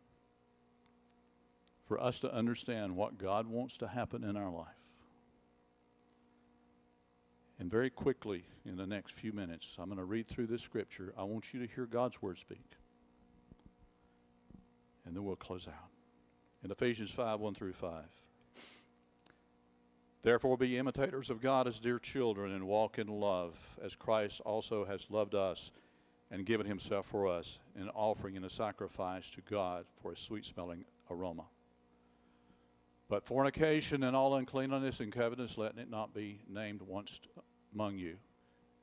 for us to understand what God wants to happen in our life. And very quickly, in the next few minutes, I'm going to read through this scripture. I want you to hear God's word speak. And then we'll close out. In Ephesians 5 1 through 5. Therefore, be imitators of God as dear children and walk in love, as Christ also has loved us and given himself for us, an offering and a sacrifice to God for a sweet smelling aroma. But fornication and all uncleanness and covetousness, let it not be named once among you,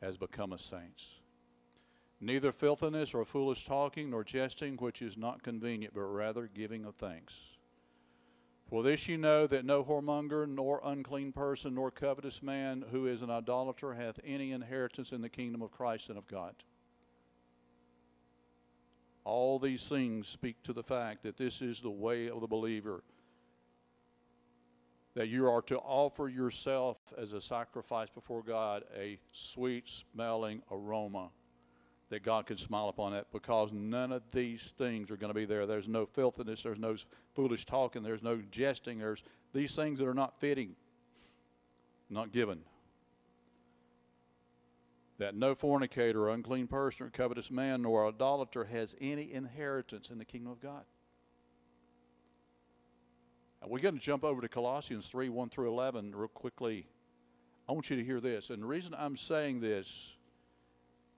as becometh saints. Neither filthiness or foolish talking nor jesting, which is not convenient, but rather giving of thanks. For this you know that no whoremonger, nor unclean person, nor covetous man who is an idolater hath any inheritance in the kingdom of Christ and of God. All these things speak to the fact that this is the way of the believer. That you are to offer yourself as a sacrifice before God, a sweet smelling aroma that God can smile upon that because none of these things are going to be there. There's no filthiness, there's no foolish talking, there's no jesting, there's these things that are not fitting, not given that no fornicator, or unclean person, or covetous man, nor idolater has any inheritance in the kingdom of God. Uh, and we're going to jump over to Colossians 3 1 through 11 real quickly. I want you to hear this. And the reason I'm saying this,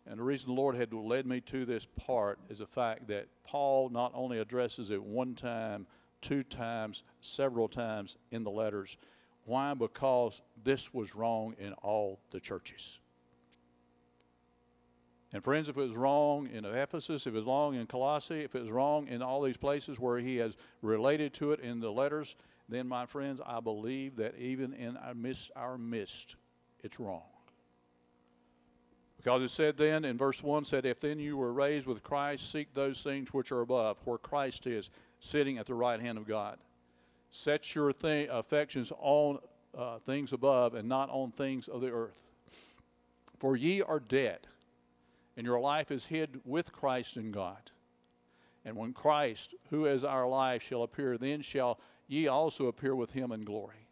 and the reason the Lord had led me to this part, is the fact that Paul not only addresses it one time, two times, several times in the letters. Why? Because this was wrong in all the churches. And friends, if it was wrong in Ephesus, if it was wrong in Colossae, if it was wrong in all these places where he has related to it in the letters, then my friends, I believe that even in our midst, our midst it's wrong. Because it said then in verse 1 said, If then you were raised with Christ, seek those things which are above, where Christ is, sitting at the right hand of God. Set your th- affections on uh, things above and not on things of the earth. For ye are dead and your life is hid with Christ in God. And when Christ, who is our life, shall appear, then shall ye also appear with him in glory.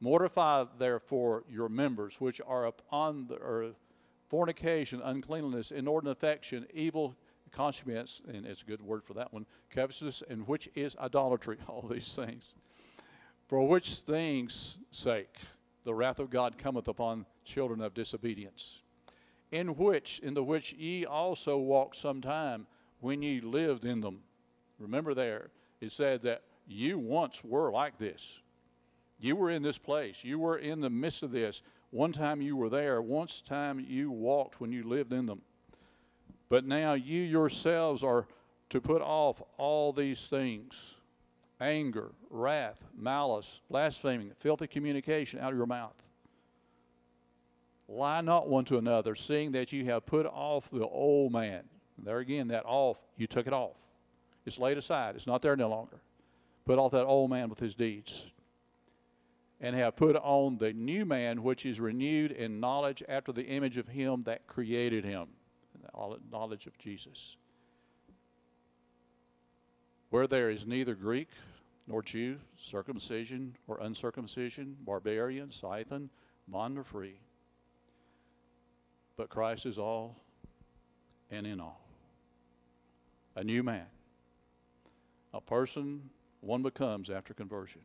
Mortify therefore your members which are upon the earth fornication, uncleanness, inordinate affection, evil concupiscence, and it's a good word for that one, covetousness, and which is idolatry, [LAUGHS] all these things. For which things' sake the wrath of God cometh upon children of disobedience in which in the which ye also walked sometime when ye lived in them. Remember there, it said that you once were like this. You were in this place. You were in the midst of this. One time you were there. Once time you walked when you lived in them. But now you yourselves are to put off all these things anger, wrath, malice, blaspheming, filthy communication out of your mouth. Lie not one to another, seeing that you have put off the old man. There again, that off, you took it off. It's laid aside, it's not there no longer. Put off that old man with his deeds. And have put on the new man, which is renewed in knowledge after the image of him that created him. Knowledge of Jesus. Where there is neither Greek nor Jew, circumcision or uncircumcision, barbarian, Scythian, bond or free but Christ is all and in all. A new man. A person one becomes after conversion.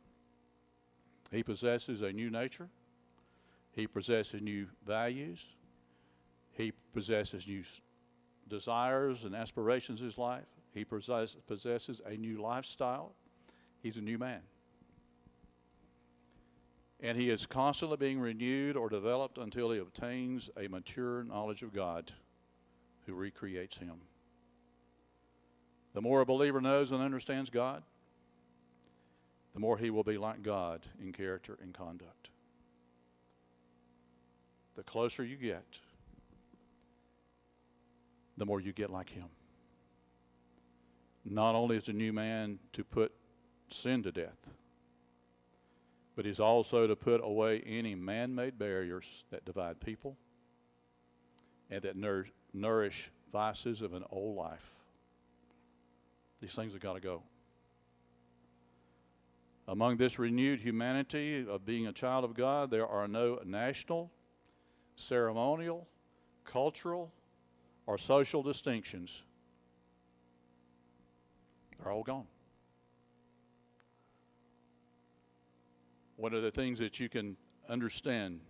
He possesses a new nature. He possesses new values. He possesses new desires and aspirations in his life. He possess, possesses a new lifestyle. He's a new man. And he is constantly being renewed or developed until he obtains a mature knowledge of God who recreates him. The more a believer knows and understands God, the more he will be like God in character and conduct. The closer you get, the more you get like him. Not only is a new man to put sin to death, but he's also to put away any man made barriers that divide people and that nour- nourish vices of an old life. These things have got to go. Among this renewed humanity of being a child of God, there are no national, ceremonial, cultural, or social distinctions. They're all gone. One of the things that you can understand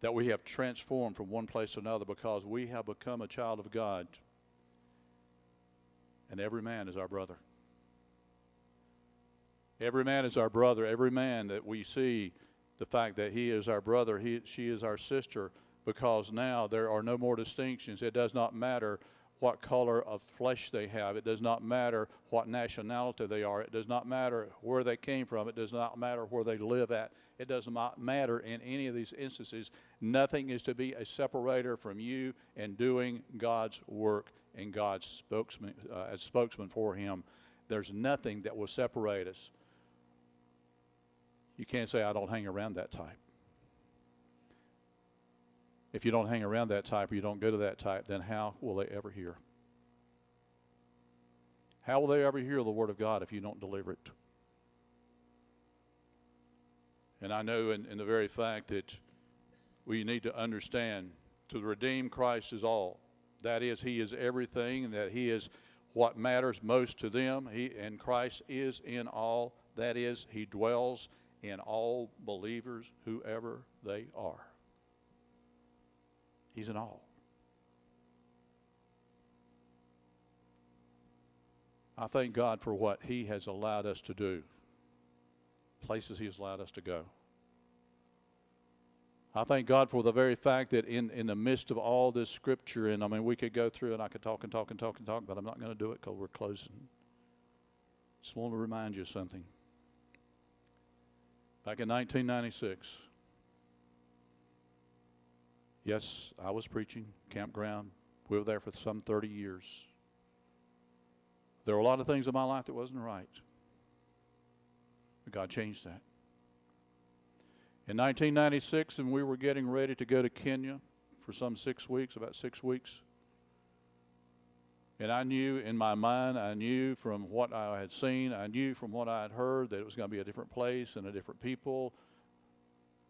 that we have transformed from one place to another because we have become a child of God, and every man is our brother. Every man is our brother. Every man that we see, the fact that he is our brother, he, she is our sister, because now there are no more distinctions. It does not matter what color of flesh they have. It does not matter what nationality they are. It does not matter where they came from. It does not matter where they live at. It does not matter in any of these instances. Nothing is to be a separator from you and doing God's work and God's spokesman uh, as spokesman for Him. There's nothing that will separate us. You can't say I don't hang around that type. If you don't hang around that type or you don't go to that type, then how will they ever hear? How will they ever hear the Word of God if you don't deliver it? And I know in, in the very fact that we need to understand to redeem Christ is all. That is, He is everything, that He is what matters most to them. He and Christ is in all. That is, He dwells in all believers, whoever they are. He's in all. I thank God for what He has allowed us to do, places He has allowed us to go. I thank God for the very fact that in, in the midst of all this scripture, and I mean, we could go through and I could talk and talk and talk and talk, but I'm not going to do it because we're closing. Just want to remind you of something. Back in 1996, yes, I was preaching, campground. We were there for some 30 years. There were a lot of things in my life that wasn't right. But God changed that. In 1996, and we were getting ready to go to Kenya for some six weeks, about six weeks. And I knew in my mind, I knew from what I had seen, I knew from what I had heard that it was going to be a different place and a different people,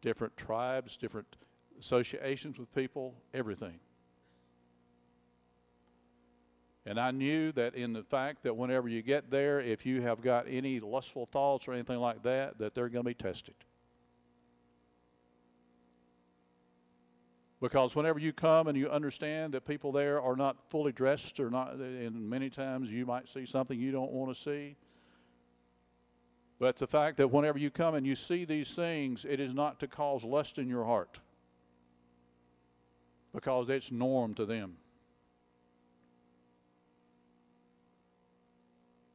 different tribes, different associations with people, everything. And I knew that in the fact that whenever you get there, if you have got any lustful thoughts or anything like that, that they're going to be tested. Because whenever you come and you understand that people there are not fully dressed or not, and many times you might see something you don't want to see. But the fact that whenever you come and you see these things, it is not to cause lust in your heart. Because it's norm to them.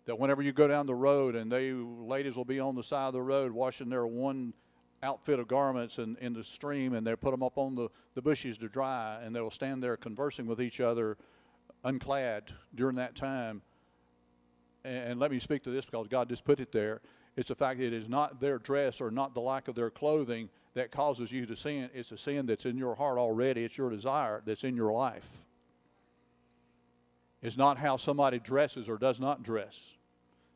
That whenever you go down the road and they ladies will be on the side of the road washing their one outfit of garments in, in the stream and they put them up on the, the bushes to dry and they'll stand there conversing with each other unclad during that time. And, and let me speak to this because God just put it there. It's the fact that it is not their dress or not the lack of their clothing that causes you to sin. It's a sin that's in your heart already. It's your desire that's in your life. It's not how somebody dresses or does not dress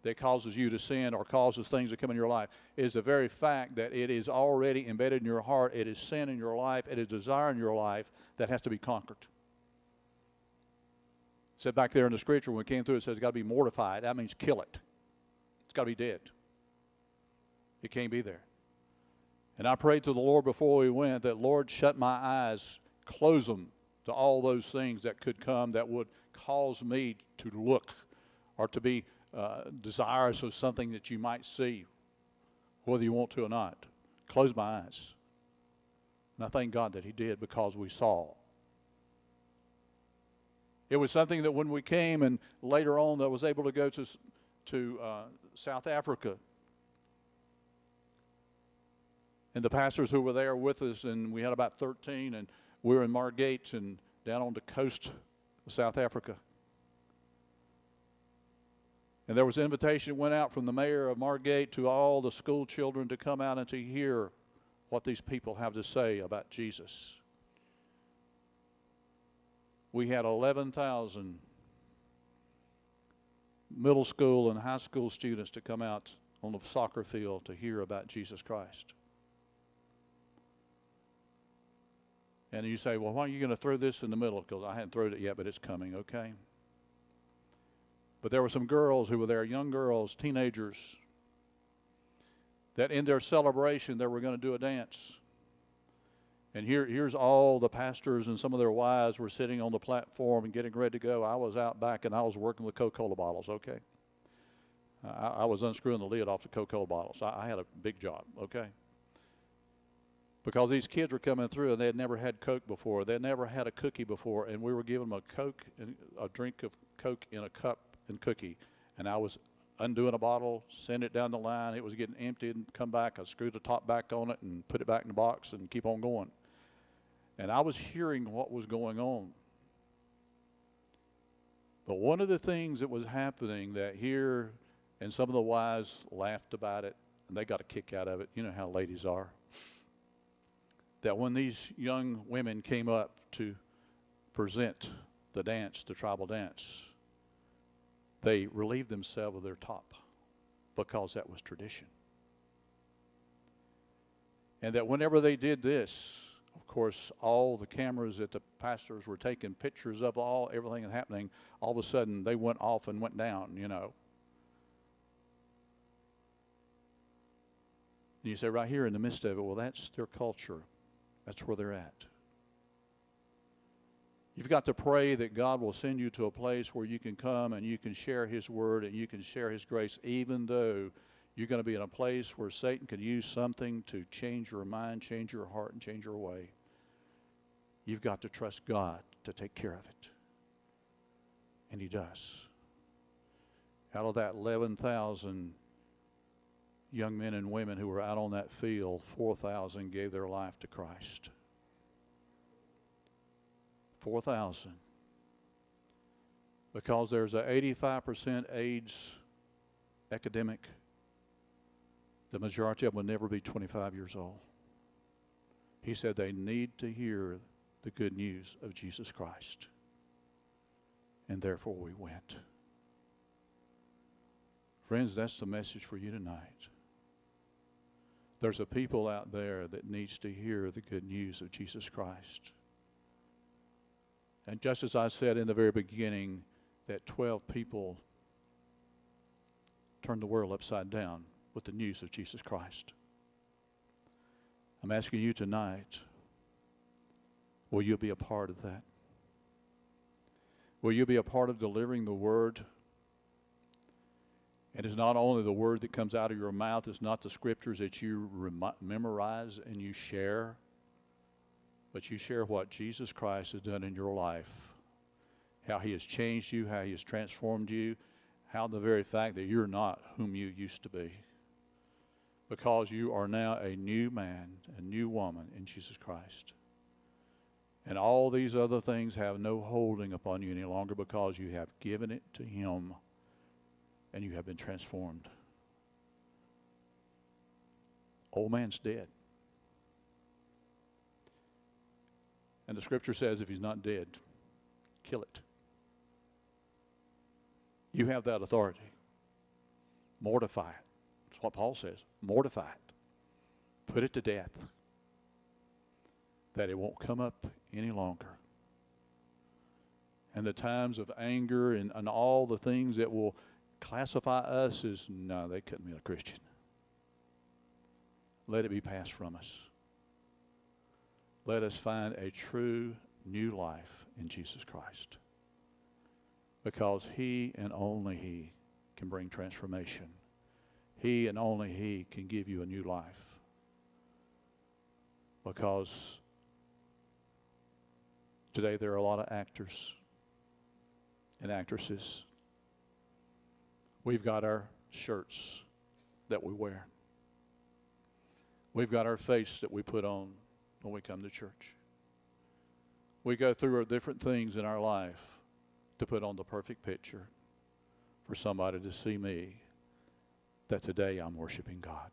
that causes you to sin or causes things to come in your life is the very fact that it is already embedded in your heart. It is sin in your life. It is desire in your life that has to be conquered. It said back there in the scripture when we came through, it says it's got to be mortified. That means kill it. It's got to be dead. It can't be there. And I prayed to the Lord before we went that, Lord, shut my eyes, close them to all those things that could come that would cause me to look or to be uh, desirous of something that you might see, whether you want to or not. Close my eyes. And I thank God that He did because we saw. It was something that when we came and later on that was able to go to, to uh, South Africa and the pastors who were there with us, and we had about 13, and we were in Margate and down on the coast of South Africa. And there was an invitation went out from the mayor of Margate to all the school children to come out and to hear what these people have to say about Jesus. We had 11,000 middle school and high school students to come out on the soccer field to hear about Jesus Christ. And you say, well, why are you going to throw this in the middle? Because I hadn't thrown it yet, but it's coming, okay? But there were some girls who were there, young girls, teenagers, that in their celebration they were going to do a dance. And here, here's all the pastors and some of their wives were sitting on the platform and getting ready to go. I was out back and I was working with Coca-Cola bottles, okay? I, I was unscrewing the lid off the Coca-Cola bottles. I, I had a big job, okay? Because these kids were coming through and they had never had Coke before. They never had a cookie before, and we were giving them a Coke and a drink of Coke in a cup and cookie. And I was undoing a bottle, send it down the line. It was getting emptied and come back. I screwed the top back on it and put it back in the box and keep on going. And I was hearing what was going on. But one of the things that was happening that here, and some of the wives laughed about it, and they got a kick out of it. You know how ladies are that when these young women came up to present the dance, the tribal dance, they relieved themselves of their top because that was tradition. And that whenever they did this, of course, all the cameras that the pastors were taking pictures of all everything happening, all of a sudden they went off and went down, you know. And you say, right here in the midst of it, well, that's their culture. That's where they're at. You've got to pray that God will send you to a place where you can come and you can share His Word and you can share His grace, even though you're going to be in a place where Satan can use something to change your mind, change your heart, and change your way. You've got to trust God to take care of it. And He does. Out of that 11,000 young men and women who were out on that field, 4,000 gave their life to Christ. 4,000. Because there's a 85% AIDS epidemic, the majority of them will never be 25 years old. He said they need to hear the good news of Jesus Christ. And therefore we went. Friends, that's the message for you tonight. There's a people out there that needs to hear the good news of Jesus Christ. And just as I said in the very beginning, that 12 people turned the world upside down with the news of Jesus Christ. I'm asking you tonight, will you be a part of that? Will you be a part of delivering the word and it's not only the word that comes out of your mouth, it's not the scriptures that you rem- memorize and you share, but you share what Jesus Christ has done in your life, how he has changed you, how he has transformed you, how the very fact that you're not whom you used to be. Because you are now a new man, a new woman in Jesus Christ. And all these other things have no holding upon you any longer because you have given it to him and you have been transformed. Old man's dead. And the scripture says if he's not dead, kill it. You have that authority. Mortify it. That's what Paul says. Mortify it. Put it to death. That it won't come up any longer. And the times of anger and, and all the things that will classify us as, no, they couldn't be a Christian. Let it be passed from us. Let us find a true new life in Jesus Christ. Because He and only He can bring transformation. He and only He can give you a new life. Because today there are a lot of actors and actresses. We've got our shirts that we wear. We've got our face that we put on when we come to church. We go through our different things in our life to put on the perfect picture for somebody to see me that today I'm worshiping God.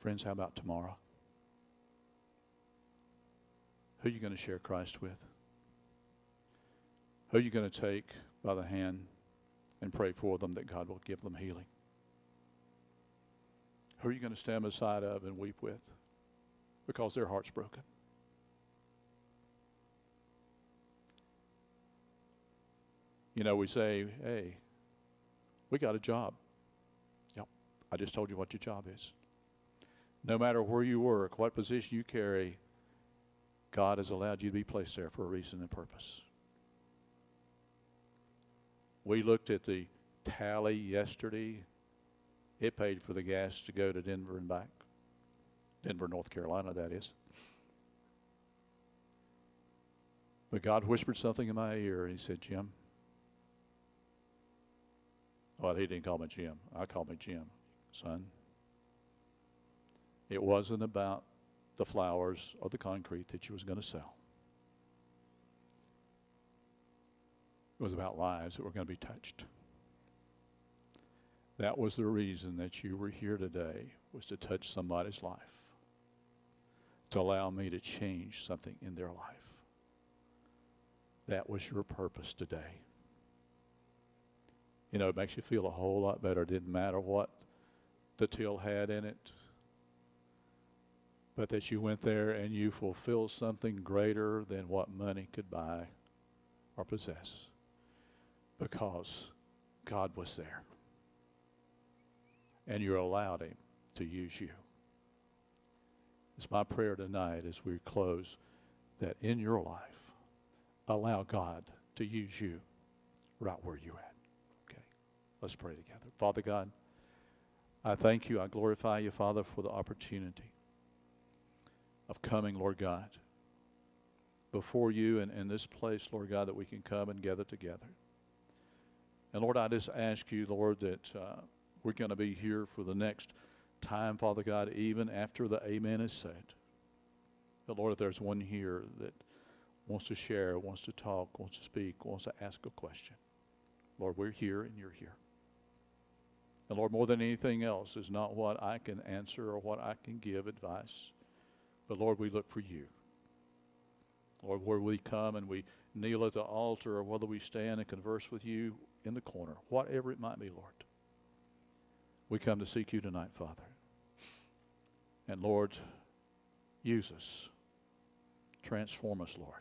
Friends, how about tomorrow? Who are you going to share Christ with? Who are you going to take by the hand and pray for them that God will give them healing? Who are you going to stand beside of and weep with because their heart's broken? You know, we say, hey, we got a job. Yep, I just told you what your job is. No matter where you work, what position you carry, God has allowed you to be placed there for a reason and purpose. We looked at the tally yesterday. It paid for the gas to go to Denver and back. Denver, North Carolina, that is. But God whispered something in my ear. He said, Jim. Well, he didn't call me Jim. I called me Jim, son. It wasn't about the flowers or the concrete that you was going to sell. It was about lives that were going to be touched. That was the reason that you were here today, was to touch somebody's life, to allow me to change something in their life. That was your purpose today. You know, it makes you feel a whole lot better. It didn't matter what the till had in it, but that you went there and you fulfilled something greater than what money could buy or possess because God was there. And you allowed Him to use you. It's my prayer tonight as we close that in your life, allow God to use you right where you're at. Okay, let's pray together. Father God, I thank you, I glorify you, Father, for the opportunity of coming, Lord God, before you and in this place, Lord God, that we can come and gather together. And Lord, I just ask you, Lord, that uh, we're going to be here for the next time, Father God, even after the amen is said. But Lord, if there's one here that wants to share, wants to talk, wants to speak, wants to ask a question, Lord, we're here and you're here. And Lord, more than anything else is not what I can answer or what I can give advice. But Lord, we look for you. Lord, where we come and we kneel at the altar or whether we stand and converse with you in the corner, whatever it might be, Lord. We come to seek you tonight, Father. And Lord, use us. Transform us, Lord.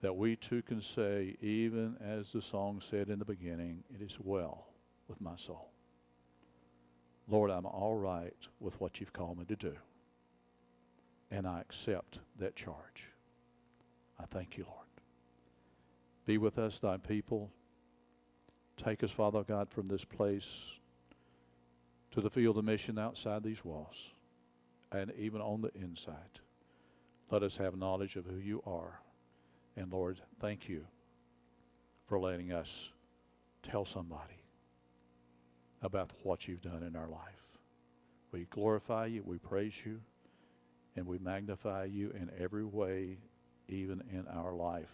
That we too can say, even as the song said in the beginning, it is well with my soul. Lord, I'm all right with what you've called me to do. And I accept that charge. I thank you, Lord. Be with us, thy people. Take us, Father God, from this place to the field of mission outside these walls and even on the inside. Let us have knowledge of who you are. And Lord, thank you for letting us tell somebody about what you've done in our life. We glorify you, we praise you, and we magnify you in every way, even in our life,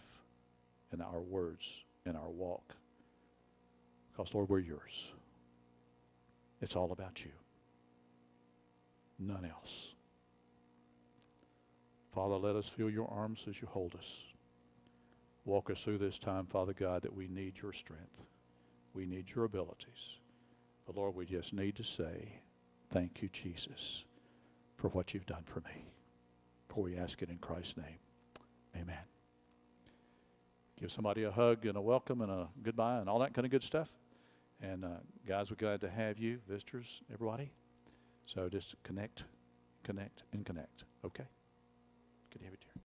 in our words, in our walk. Because, Lord, we're yours. It's all about you, none else. Father, let us feel your arms as you hold us. Walk us through this time, Father God, that we need your strength. We need your abilities. But Lord, we just need to say, thank you, Jesus, for what you've done for me. For we ask it in Christ's name. Amen. Give somebody a hug and a welcome and a goodbye and all that kind of good stuff. And uh, guys, we're glad to have you, visitors, everybody. So just connect, connect, and connect. Okay? Good to have you, dear.